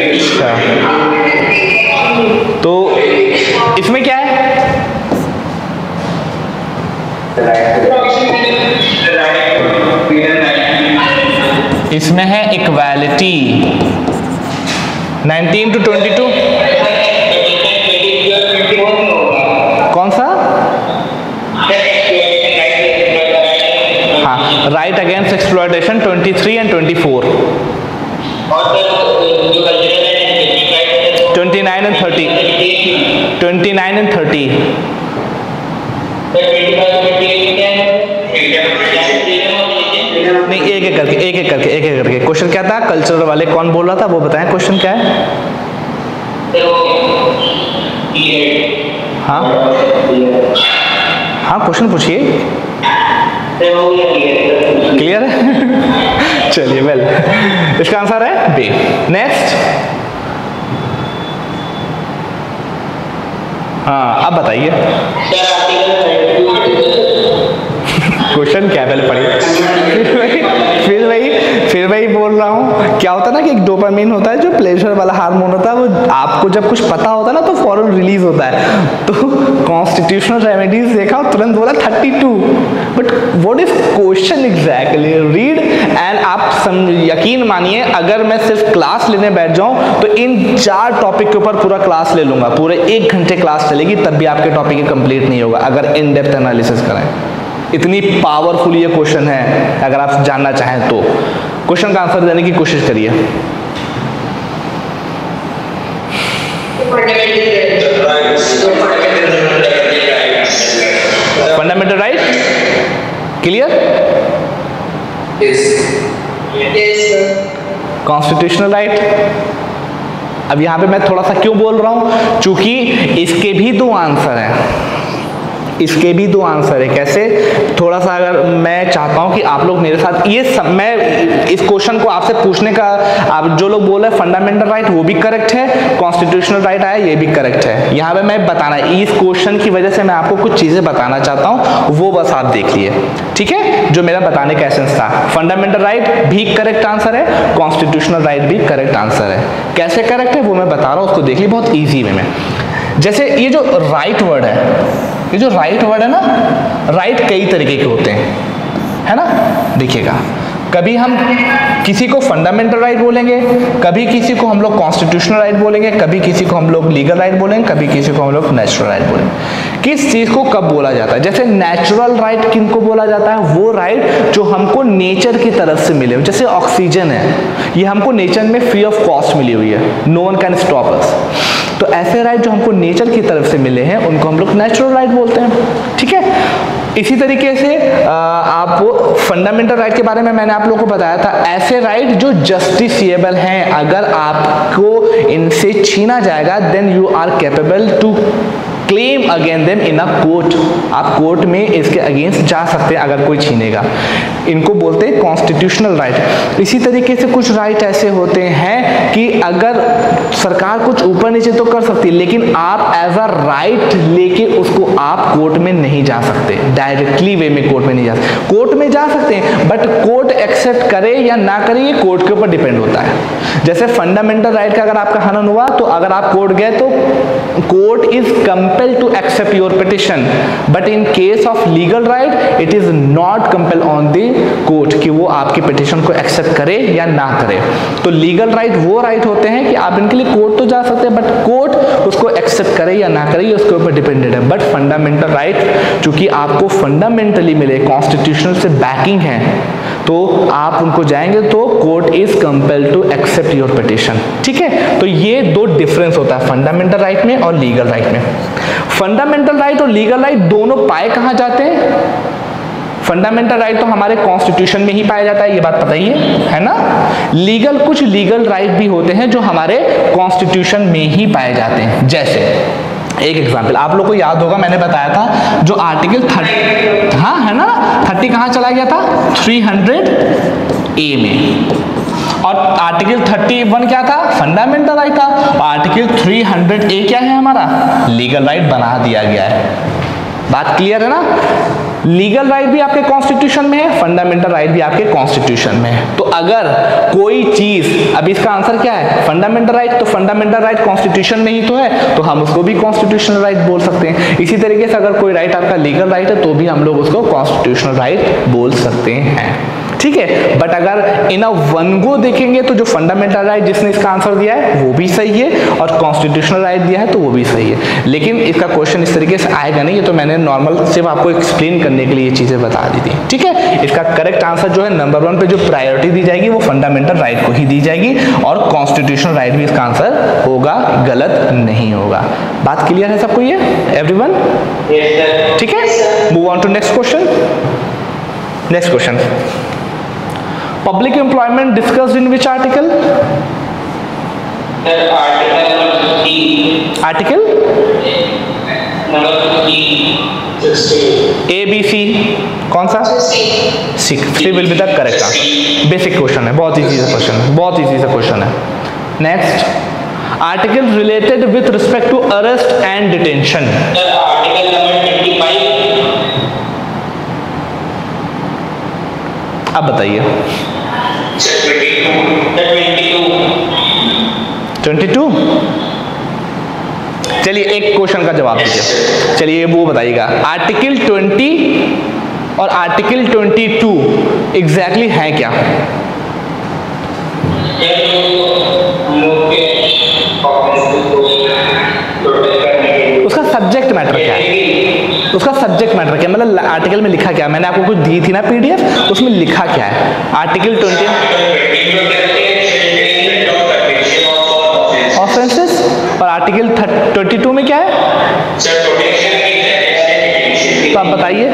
अच्छा। तो इसमें क्या है? इसमें है इक्वालिटी 19 टू 22 कौन सा? हाँ right against exploitation 23 and 24 29 and 30 29 and 30 नहीं एक एक करके एक एक करके एक एक करके। क्वेश्चन क्या था? कल्चरल वाले कौन बोल रहा था? वो बताएँ क्वेश्चन क्या है? हाँ? हाँ क्वेश्चन पूछिए। क्लियर है? चलिए वेल इसका आंसर है बी नेक्स्ट हाँ अब बताइए। क्वेश्चन क्या पहले पढ़िए। फिर वही फिर वही फिर वही बोल रहा हूँ। क्या होता है ना कि एक डोपामिन होता है, जो प्लेजर वाला हार्मोन होता है, वो आपको जब कुछ पता होता है ना तो फ़ौरन रिलीज़ होता है। तो कॉन्स्टिट्यूशनल रेमेडीज देखा, तुरंत बोला 32 but what is question exactly read and आप यकीन मानिए, अगर मैं सिर्फ़ क्लास लेने बैठ जाऊँ तो इन चार टॉपिक के ऊपर पूरा क्लास ले लूँगा। पूरे एक घंटे क्लास चलेगी, तब भी आपके टॉपिक कंप्लीट नहीं होगा, अगर इन डेप्थ एनालिसिस करें इतनी पावरफुल ये क्वेश्चन है अगर आप जानना चाहें तो। क्वेश्चन का आंसर देने की कोशिश करिए। Fundamental right clear constitutional right अब यहाँ पे मैं थोड़ा सा क्यों बोल रहा हूँ? चूँकि इसके भी दो आंसर हैं। इसके भी दो आंसर है। कैसे? थोड़ा सा अगर मैं चाहता हूँ कि आप लोग मेरे साथ ये सब, मैं इस क्वेश्चन को आपसे पूछने का आप जो लोग बोल रहे हैं फंडामेंटल राइट वो भी करेक्ट है। कॉन्स्टिट्यूशनल राइट आया ये भी करेक्ट है। यहाँ पे मैं बताना इस क्वेश्चन की वजह से मैं आपको कुछ चीज़ें बताना चाहता हूँ। वो बस आप देख लिए ठीक है? जो मेरा बताने का एसेंस था। फंडामेंटल राइट भी करेक्ट आंसर है कॉन्स्टिट्यूशनल राइट भी करेक्ट आंसर है। कैसे करेक्ट है वो मैं बता रहा हूँ उसको देख ली बहुत ईजी वे में। जैसे ये जो राइट वर्ड है ये जो राइट वर्ड है ना राइट कई तरीके के होते हैं। है ना? देखिएगा। कभी हम किसी को फंडामेंटल राइट बोलेंगे, कभी किसी को हम लोग कॉन्स्टिट्यूशनल राइट बोलेंगे, कभी किसी को हम लोग लीगल राइट बोलेंगे, कभी किसी को हम लोग नेचुरल राइट बोलेंगे। किस चीज़ को कब बोला जाता है? जैसे नेचुरल राइट किन को बोला जाता है? वो राइट जो हमको नेचर की तरफ़ से मिले। जैसे ऑक्सीजन है। ये हमको नेचर में फ्री ऑफ़ कॉस्ट मिली हुई है। No one can stop us तो ऐसे राइट जो हमको नेचर की तरफ़ से मिले हैं, उनको हम लोग नेचुरल राइट बोलते हैं। ठीक है? इसी तरीके से आप फंडामेंटल राइट के बारे में मैंने आप लोगों को बताया था। ऐसे राइट जो जस्टिसिएबल हैं, अगर आपको इनसे छीना जाएगा then you are capable to claim again them in a court आप कोर्ट में इसके अगेंस्ट जा सकते हैं अगर कोई छीनेगा। इनको बोलते हैं कॉन्स्टिट्यूशनल राइट इसी तरीके से कुछ राइट ऐसे होते हैं कि अगर सरकार कुछ ऊपर नीचे तो कर सकती है, लेकिन आप एज अ राइट लेके उसको आप कोर्ट में नहीं जा सकते। डायरेक्टली वे में कोर्ट में नहीं जा सकते। कोर्ट में जा सकते हैं बट कोर्ट एक्सेप्ट करे या ना करे, ये कोर्ट के ऊपर डिपेंड होता है। जैसे फंडामेंटल राइट का अगर आपका हनन हुआ तो अगर आप कोर्ट गए तो court is compel to accept your petition but in case of legal right it is not compel on the court कि वो आपकी पिटिशन को एक्सेप्ट करे या ना करे। तो लीगल राइट वो राइट होते हैं कि आप इनके लिए कोर्ट तो जा सकते हैं बट कोर्ट उसको एक्सेप्ट करे या ना करे, ये उसके ऊपर डिपेंडेड है। बट फंडामेंटल राइट चूँकि आपको फंडामेंटली मिले कॉन्स्टिट्यूशनल से बैकिंग है तो आप उनको जाएँगे तो court is compel to accept your petition ठीक है? तो ये दो डिफरेंस होता है फंडामेंटल राइट right में और लीगल राइट right में। फंडामेंटल राइट और लीगल राइट दोनों पाए कहाँ जाते हैं? फंडामेंटल राइट तो हमारे कॉन्स्टिट्यूशन में ही पाया जाता है, ये बात पता ही है है ना? लीगल कुछ लीगल राइट भी होते हैं जो हमारे कॉन्स्टिट्यूशन में ही पाए जाते हैं। जैसे, एक एग्ज़ाम्पल आप लोग को याद होगा, मैंने बताया था, जो आर्टिकल थर्टी हाँ है ना? थर्टी कहाँ चला गया था? थ्री हंड्रेड ए में। आर्टिकल 31 क्या था? फंडामेंटल राइट था। आर्टिकल 300 ए क्या है हमारा? लीगल राइट बना दिया गया है। बात क्लियर है ना? लीगल राइट भी आपके कॉन्स्टिट्यूशन में है, फंडामेंटल राइट भी आपके कॉन्स्टिट्यूशन में है। तो अगर कोई चीज़, अब इसका आंसर क्या है? फंडामेंटल राइट तो फंडामेंटल राइट कॉन्स्टिट्यूशन में ही तो है। तो हम उसको भी कॉन्स्टिट्यूशनल राइट बोल सकते हैं। इसी तरीके से अगर कोई राइट आपका लीगल राइट है तो भी हम लोग उसको कॉन्स्टिट्यूशनल राइट बोल सकते हैं। ठीक है? बट अगर इन अ वन गो देखेंगे तो जो फंडामेंटल राइट जिसने इसका आंसर दिया है वो भी सही है और कॉन्स्टिट्यूशनल राइट दिया है तो वो भी सही है। लेकिन इसका क्वेश्चन इस तरीके से आएगा नहीं ये तो मैंने नॉर्मल सिर्फ़ आपको एक्सप्लेन करने के लिए ये चीज़ें बता दी थी। ठीक है? इसका करेक्ट आंसर जो है नंबर वन पे जो प्रायोरिटी दी जाएगी वो फंडामेंटल राइट को ही दी जाएगी और कॉन्स्टिट्यूशनल राइट भी इसका आंसर होगा गलत नहीं होगा। बात क्लियर है सबको ये? एवरीवन ठीक है? Move on to next question next question public employment discussed in which article article A, B, C, कौन सा? C C will be the correct answer basic question है बहुत इजी सा क्वेश्चन है बहुत इजी सा क्वेश्चन है. Next article related with respect to arrest and detention अब बताइए. Sir, 22. Sir, 22. 22 चलिए एक क्वेश्चन का जवाब दीजिए। चलिए वो बताइएगा। आर्टिकल 20 और आर्टिकल 22 एग्जैक्टली है क्या? उसका सब्जेक्ट मैटर क्या है? उसका सब्जेक्ट मैटर क्या मतलब आर्टिकल में लिखा क्या है? मैंने आपको कुछ दी थी ना पीडीएफ उसमें लिखा क्या है? आर्टिकल 20 ऑफेंसेस और आर्टिकल 22 में क्या है? तो आप बताइए।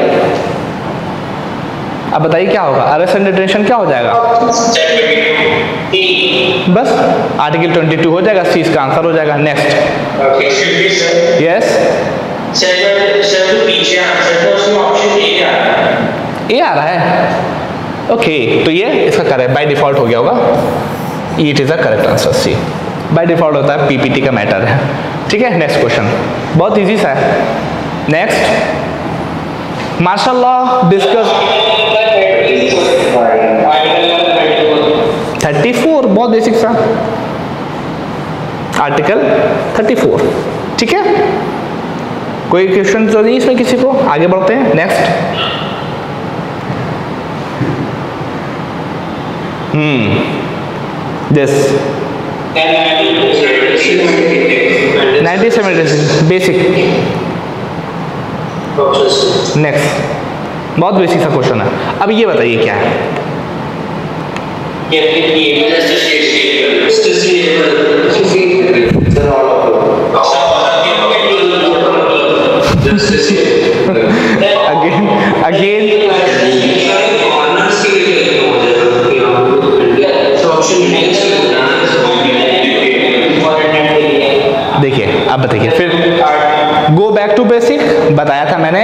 अब बताइए क्या होगा? अरेस्ट एंड डिटेंशन क्या हो जाएगा? बस आर्टिकल 22 हो जाएगा सी इसका आंसर हो जाएगा नेक्स्ट यस ए आ रहा है। ओके तो ये इसका करेक्ट बाय डिफ़ॉल्ट हो गया होगा। It is a correct answer C by default होता है पीपीटी का मैटर है। ठीक है नेक्स्ट क्वेश्चन बहुत इजी सा है। नेक्स्ट मार्शल लॉ डिस्कस 34 बहुत बेसिक सा। आर्टिकल 34 ठीक है? कोई क्वेश्चन तो नहीं इसमें किसी को? आगे बढ़ते हैं। Next hmm. This 1976 basic next बहुत बेसिक सा क्वेश्चन है। अब ये बताइए क्या है? अगेन अगेन देखिए। फिर गो बैक टू बेसिक बताया था मैंने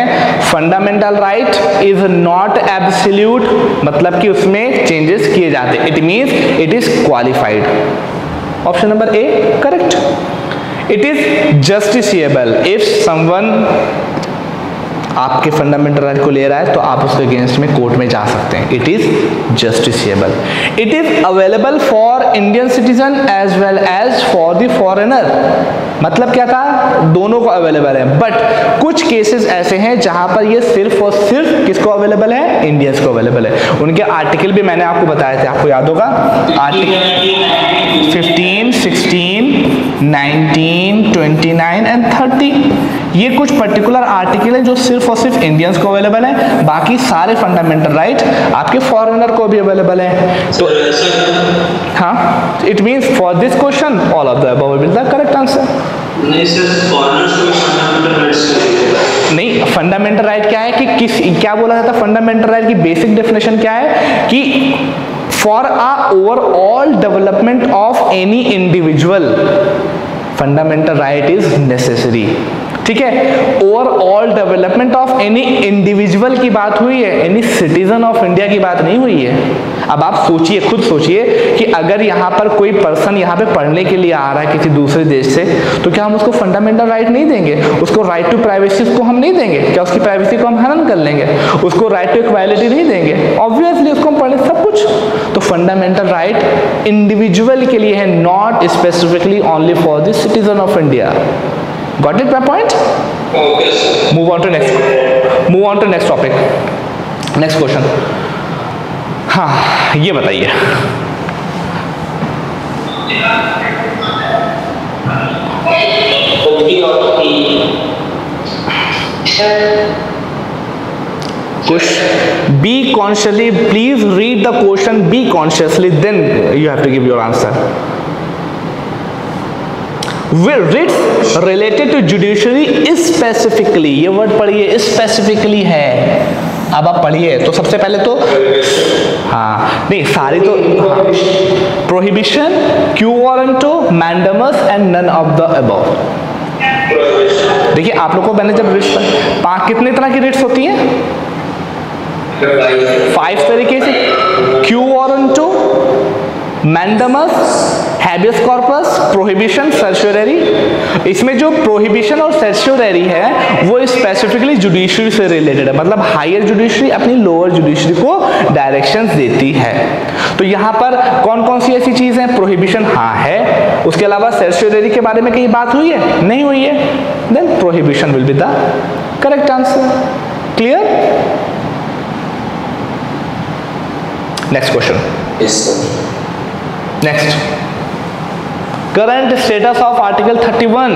fundamental right is not absolute मतलब कि उसमें चेंजेस किए जाते it means it is qualified option number A correct it is justiciable if someone आपके फंडामेंटल राइट को ले रहा है तो आप उसके अगेंस्ट में कोर्ट में जा सकते हैं। It is justiciable it is available for Indian citizen as well as for the foreigner मतलब क्या था? दोनों को अवेलेबल है। बट कुछ केसेस ऐसे हैं जहाँ पर ये सिर्फ़ और सिर्फ़ किसको अवेलेबल है? इंडियंस को अवेलेबल है। उनके आर्टिकल भी मैंने आपको बताए थे। आपको याद होगा? आर्टिकल 15 16 19 29 एंड 30 ये कुछ पर्टिकुलर आर्टिकल है जो सिर्फ़ और सिर्फ़ इंडियंस को अवेलेबल है बाकी सारे फंडामेंटल राइट आपके फॉरेनर को भी अवेलेबल है। तो हाँ it means for this question all of the above will the correct answer नहीं फंडामेंटल राइट क्या है कि किस क्या बोला जाता है फंडामेंटल राइट की बेसिक डेफिनेशन क्या है? कि for a overall development of any individual fundamental right is necessary ठीक है? Overall development of any individual की बात हुई है एनी सिटीजन ऑफ़ इंडिया की बात नहीं हुई है। अब आप सोचिए, खुद सोचिए कि अगर यहाँ पर कोई पर्सन यहाँ पे पढ़ने के लिए आ रहा है किसी दूसरे देश से तो क्या हम उसको फंडामेंटल राइट right नहीं देंगे? उसको राइट टू प्राइवेसी को हम नहीं देंगे? क्या उसकी प्राइवेसी को हम हनन कर लेंगे? उसको राइट टू इक्वालिटी नहीं देंगे? ऑब्वियसली उसको हम पढ़े सब कुछ। तो फंडामेंटल राइट इंडिविजुअल के लिए है not specifically only for the citizen of India Got it my point? Move on to next. Move on to next topic. Next question. हाँ ये बताइए फिफ्टी और three question be consciously please read the question be consciously then you have to give related to judiciary specifically, ये word पढ़िए specifically है। अब आप पढ़िए तो सबसे पहले तो हाँ नहीं, सारी तो prohibition quo warranto mandamus and none of the above देखिए, आप लोग को मैंने जब रिट्स पा कितने तरह की रिट्स होती हैं? फाइव तरीके से। Quo warranto mandamus habeas corpus prohibition certiorari इसमें जो प्रोहिबिशन और सर्शोररी है वो स्पेसिफिकली जुडिशरी से रिलेटेड है। मतलब हायर जुडिशरी अपनी लोअर जुडिशरी को डायरेक्शन देती है। तो यहाँ पर कौन कौन सी ऐसी चीज़ है? प्रोहिबिशन हाँ है। उसके अलावा सर्शोररी के बारे में कहीं बात हुई है? नहीं हुई है। Then prohibition will be the correct answer clear next question. Next. Current status of Article 31.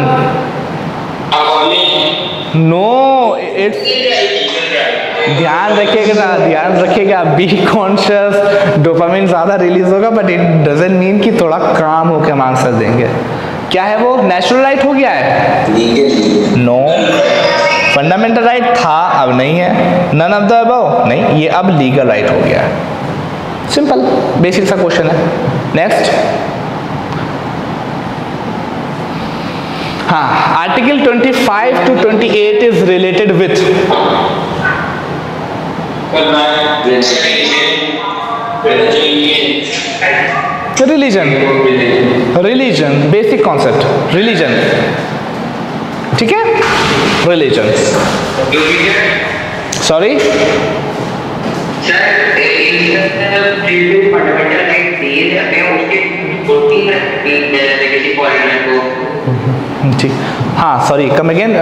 No, it's ध्यान रखिएगा ध्यान रखिएगा बी कॉन्शियस डोपामिन ज़्यादा रिलीज़ होगा बट इट डजेंट मीन कि थोड़ा काम होकर हम आंसर देंगे। क्या है वो? नेचुरल राइट हो गया है? नो फंडामेंटल राइट था अब नहीं है। नन ऑफ़ द अबव नहीं ये अब लीगल राइट हो गया है। सिंपल बेसिक सा क्वेश्चन है। नेक्स्ट हाँ article 25 to 28 is related with religion religion basic concept religion ठीक है? रिलीजन सॉरी फंडामेंटल हैं ठीक। हाँ सॉरी कम अगेन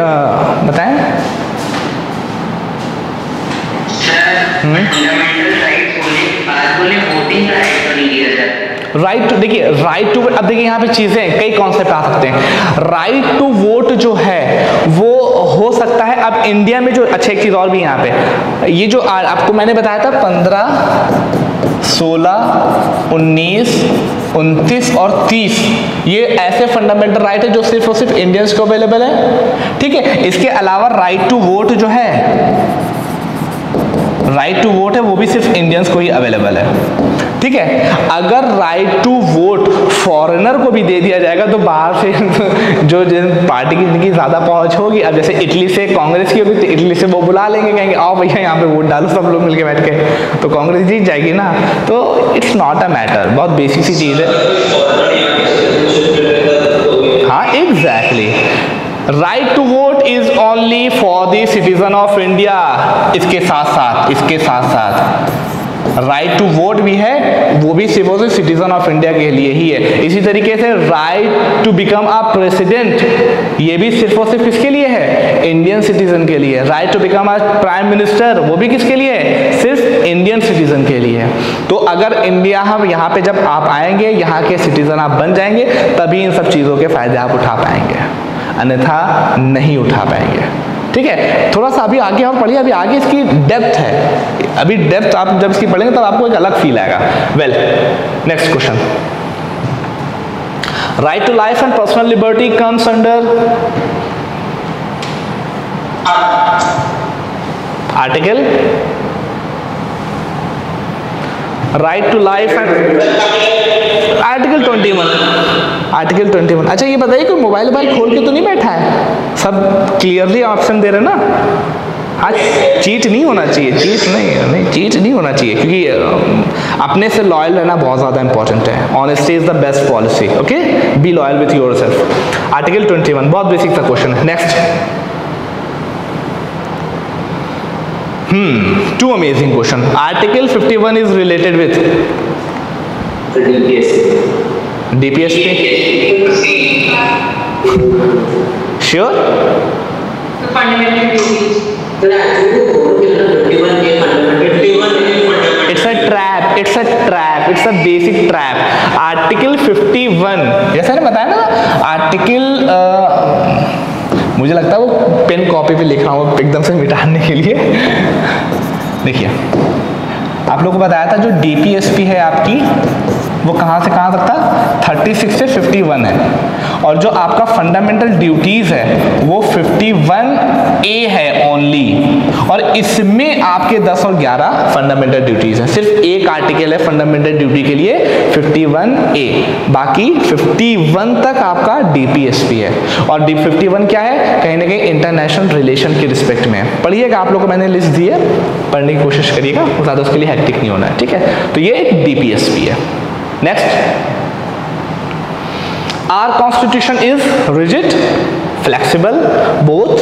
बताएँ। राइट वोटिंग राइट तो राइट टू देखिए राइट टू अब देखिए यहाँ पे चीज़ें कई कॉन्सेप्ट आ सकते हैं। राइट टू वोट जो है वो हो सकता है अब इंडिया में जो अच्छा एक चीज़ और भी यहाँ पे। ये जो आ, आपको मैंने बताया था पंद्रह सोलह, उन्नीस, उनतीस और तीस। ये ऐसे फंडामेंटल राइट है जो सिर्फ़ और सिर्फ़ इंडियंस को अवेलेबल है। ठीक है? इसके अलावा राइट टू वोट जो है राइट टू वोट है, वो भी सिर्फ़ इंडियंस को ही अवेलेबल है। ठीक है? अगर राइट टू वोट फॉरेनर को भी दे दिया जाएगा तो बाहर से जो जिन पार्टी की जिनकी ज़्यादा पहुँच होगी, अब जैसे इटली से कांग्रेस की होगी तो इटली से वो बुला लेंगे, कहेंगे, आओ भैया, यहाँ पे वोट डालो, सब लोग मिलके बैठ के। तो कांग्रेस जीत जाएगी ना। तो इट्स नॉट अ मैटर बहुत बेसिक सी चीज़ है। हाँ exactly right to vote is only for the citizen of India इसके साथ साथ इसके साथ साथ राइट टू वोट भी है, वो भी सिर्फ़ और सिटीजन ऑफ़ इंडिया के लिए ही है। इसी तरीके से right to become a president ये भी सिर्फ़ और सिर्फ़ किसके लिए है? इंडियन सिटीजन के लिए। Right to become a prime minister वो भी किसके लिए है? सिर्फ़ इंडियन सिटीजन के लिए तो अगर इंडिया हम यहाँ पे जब आप आएँगे, यहाँ के सिटीजन आप बन जाएँगे, तभी इन सब चीज़ों के फ़ायदे आप उठा पाएँगे। अन्यथा नहीं उठा पाएँगे। ठीक है? थोड़ा सा अभी आगे और पढ़िए, अभी आगे इसकी डेप्थ है। अभी डेप्थ आप जब इसकी पढ़ेंगे तब आपको एक अलग फील आएगा। Well next question right to life and personal liberty comes under article right to life and article 21 article 21 अच्छा ये बताइए, कोई मोबाइल मोबाइल खोल के तो नहीं बैठा है? सब क्लियरली ऑप्शन दे रहे ना? आज चीट नहीं होना चाहिए चीट नहीं नहीं चीट नहीं होना चाहिए, क्योंकि अपने से लॉयल रहना बहुत ज़्यादा इंपॉर्टेंट है। Honesty is the best policy okay be loyal with yourself article 21 बहुत बेसिक सा क्वेश्चन है। Next hmm too amazing question article 51 is related DPS पे sure it's a trap it's a trap it's a basic trap article 51 जैसा बताया ना? Article uh, मुझे लगता है वो पेन कॉपी पे लिख रहा हूँ एकदम से मिटाने के लिए। देखिए आप लोगों को बताया था जो डीपीएसपी है आपकी वो कहाँ से कहाँ तक था? 36 से 51 है। और जो आपका फंडामेंटल ड्यूटीज़ है, वो 51 ए है ओनली और इसमें आपके 10 और 11 फंडामेंटल ड्यूटीज़ हैं। सिर्फ़ एक आर्टिकल है फंडामेंटल ड्यूटी के लिए 51 ए बाकी 51 तक आपका डीपीएसपी है। और डी 51 क्या है? कहीं ना कहीं इंटरनेशनल रिलेशन के रिस्पेक्ट में है। पढ़िएगा आप लोग को मैंने लिस्ट दी है। पढ़ने की कोशिश करिएगा, ज़्यादा उसके लिए हैक्टिक नहीं होना है, ठीक है? तो ये एक डीपीएसपी है। Next our constitution is rigid, flexible, both.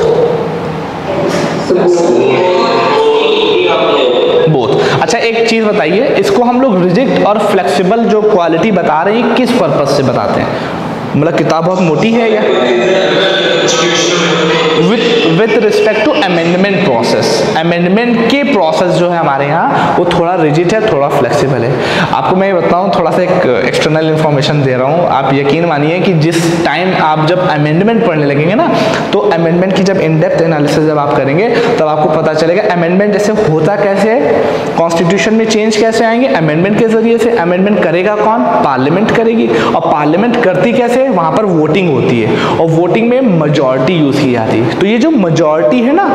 Both अच्छा एक चीज़ बताइए, इसको हम लोग रिजिड और फ्लेक्सिबल जो क्वालिटी बता रहे हैं, किस पर्पज से बताते हैं? मतलब किताब बहुत मोटी है या? With with respect to amendment process amendment के प्रोसेस जो है हमारे यहाँ, वो थोड़ा रिजिट है, थोड़ा फ्लेक्सिबल है। आपको मैं बताऊँ, थोड़ा सा एक एक्सटर्नल इन्फॉर्मेशन दे रहा हूँ। आप यकीन मानिए कि जिस टाइम आप जब अमेंडमेंट पढ़ने लगेंगे ना तो अमेंडमेंट की जब इन डेप्थ एनालिसिस जब आप करेंगे, तब आपको पता चलेगा अमेंडमेंट जैसे होता कैसे है कॉन्स्टिट्यूशन में चेंज कैसे आएँगे अमेंडमेंट के ज़रिए से अमेंडमेंट करेगा कौन? पार्लियामेंट करेगी। और पार्लियामेंट करती कैसे वहाँ पर वोटिंग होती है। और वोटिंग में मेजोरिटी यूज़ की जाती है। तो ये जो मेजॉरिटी है ना?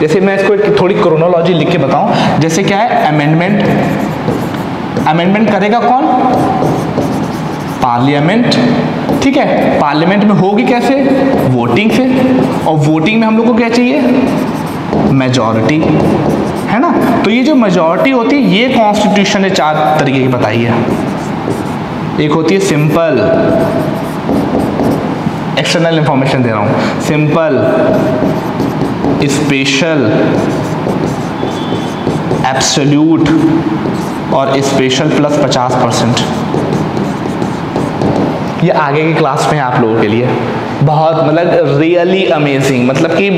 जैसे मैं इसको एक थोड़ी क्रोनोलॉजी लिख के बताऊँ। जैसे क्या है? अमेंडमेंट अमेंडमेंट करेगा कौन? पार्लियामेंट ठीक है? पार्लियामेंट में होगी कैसे? वोटिंग से। और वोटिंग में हम लोग को क्या चाहिए? मेजॉरिटी है ना? तो ये जो मेजॉरिटी होती है, ये कॉन्स्टिट्यूशन ने चार तरीके की बताई है। एक होती है सिंपल एक्सटर्नल इंफॉर्मेशन दे रहा हूँ। सिंपल स्पेशल एब्सोल्यूट और स्पेशल प्लस 50 परसेंट ये आगे की क्लास में है आप लोगों के लिए। बहुत मतलब रियली अमेजिंग मतलब कि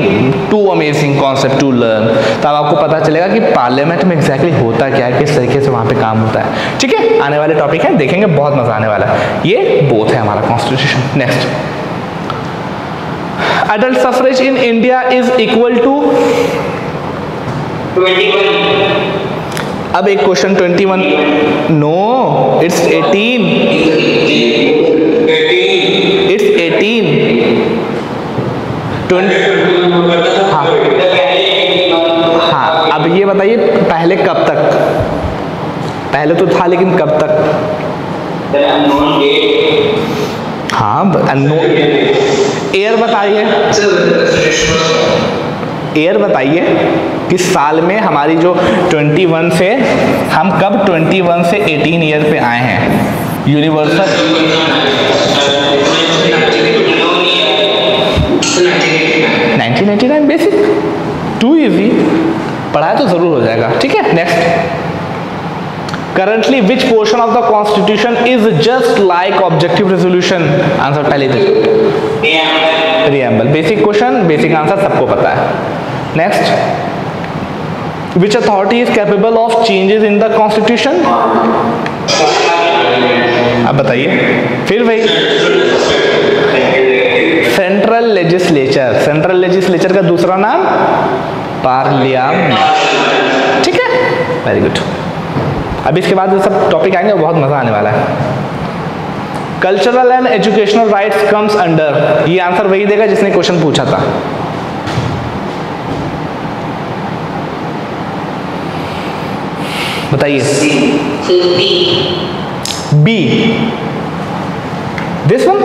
too amazing concept to learn तब आपको पता चलेगा कि पार्लियामेंट में एग्जैक्टली exactly होता क्या है, किस तरीके से वहाँ पे काम होता है। ठीक है? आने वाले टॉपिक है, देखेंगे, बहुत मज़ा आने वाला है। ये बोथ है हमारा constitution next adult suffrage in India is equal to 21 अब एक क्वेश्चन 21 नो इट्स 18 इट्स 18 20 हाँ. अब ये बताइए, पहले कब तक? पहले तो था, लेकिन कब तक? हाँ एयर बताइए। एयर बताइए किस साल में हमारी जो 21 से हम कब 21 से 18 ईयर पे आए हैं? यूनिवर्सल 1989 बेसिक टू इजी पढ़ाया तो ज़रूर हो जाएगा। ठीक है next currently which portion of the constitution is just like objective resolution? Answer पहले दे preamble basic question basic answer सबको पता है. Next which authority is capable of changes in the constitution अब बताइए. फिर भाई सेंट्रल लेजिस्लेचर सेंट्रल लेजिस्लेचर का दूसरा नाम? पार्लियामेंट ठीक है? वेरी गुड अब इसके बाद जो सब टॉपिक आएँगे, वो बहुत मज़ा आने वाला है. Cultural and educational rights comes under ये आंसर वही देगा जिसने क्वेश्चन पूछा था। बताइए। B this one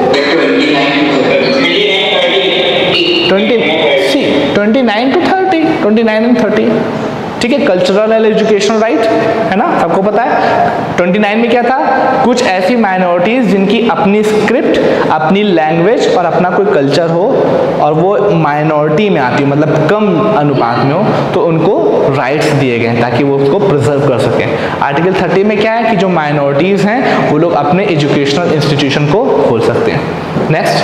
twenty C twenty nine two thirty twenty nine and thirty ठीक है कल्चरल एंड एजुकेशनल राइट है ना? सबको पता है? 29 में क्या था? कुछ ऐसी माइनॉरिटीज जिनकी अपनी स्क्रिप्ट अपनी लैंग्वेज और अपना कोई कल्चर हो और वो माइनॉरिटी में आती हो मतलब कम अनुपात में हो तो उनको राइट्स दिए गए ताकि वो उसको प्रिजर्व कर सकें। आर्टिकल 30 में क्या है कि जो माइनॉरिटीज हैं, वो लोग अपने एजुकेशनल इंस्टीट्यूशन को खोल सकते हैं। Next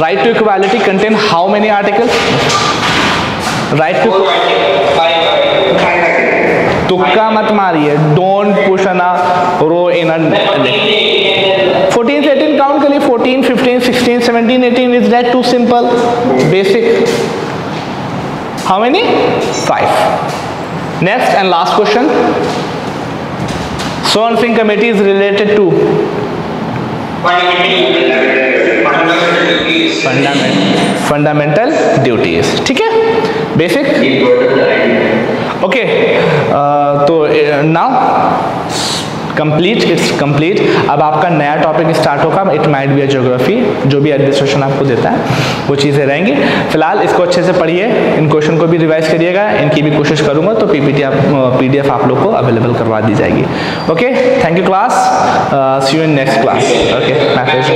right to equality contain how many articles right to तुक्का मत मारिए। डोंट पुश अना रो इन 14 से 18 काउंट करिए 14 15 16 17 18 is that too simple basic how many five next and last question Swan committee is related to? Fundamental fundamental duties. ठीक है? Basic okay तो now complete it's complete अब आपका नया topic start होगा it might be a geography जो भी administration आपको देता है वो चीज़ें रहेंगी। फ़िलहाल इसको अच्छे से पढ़िए इन क्वेश्चन को भी रिवाइज करिएगा इनकी भी कोशिश करूँगा तो पीपीटी आप पीडीएफ आप लोग को अवेलेबल करवा दी जाएगी। Okay thank you class see you in next class okay message.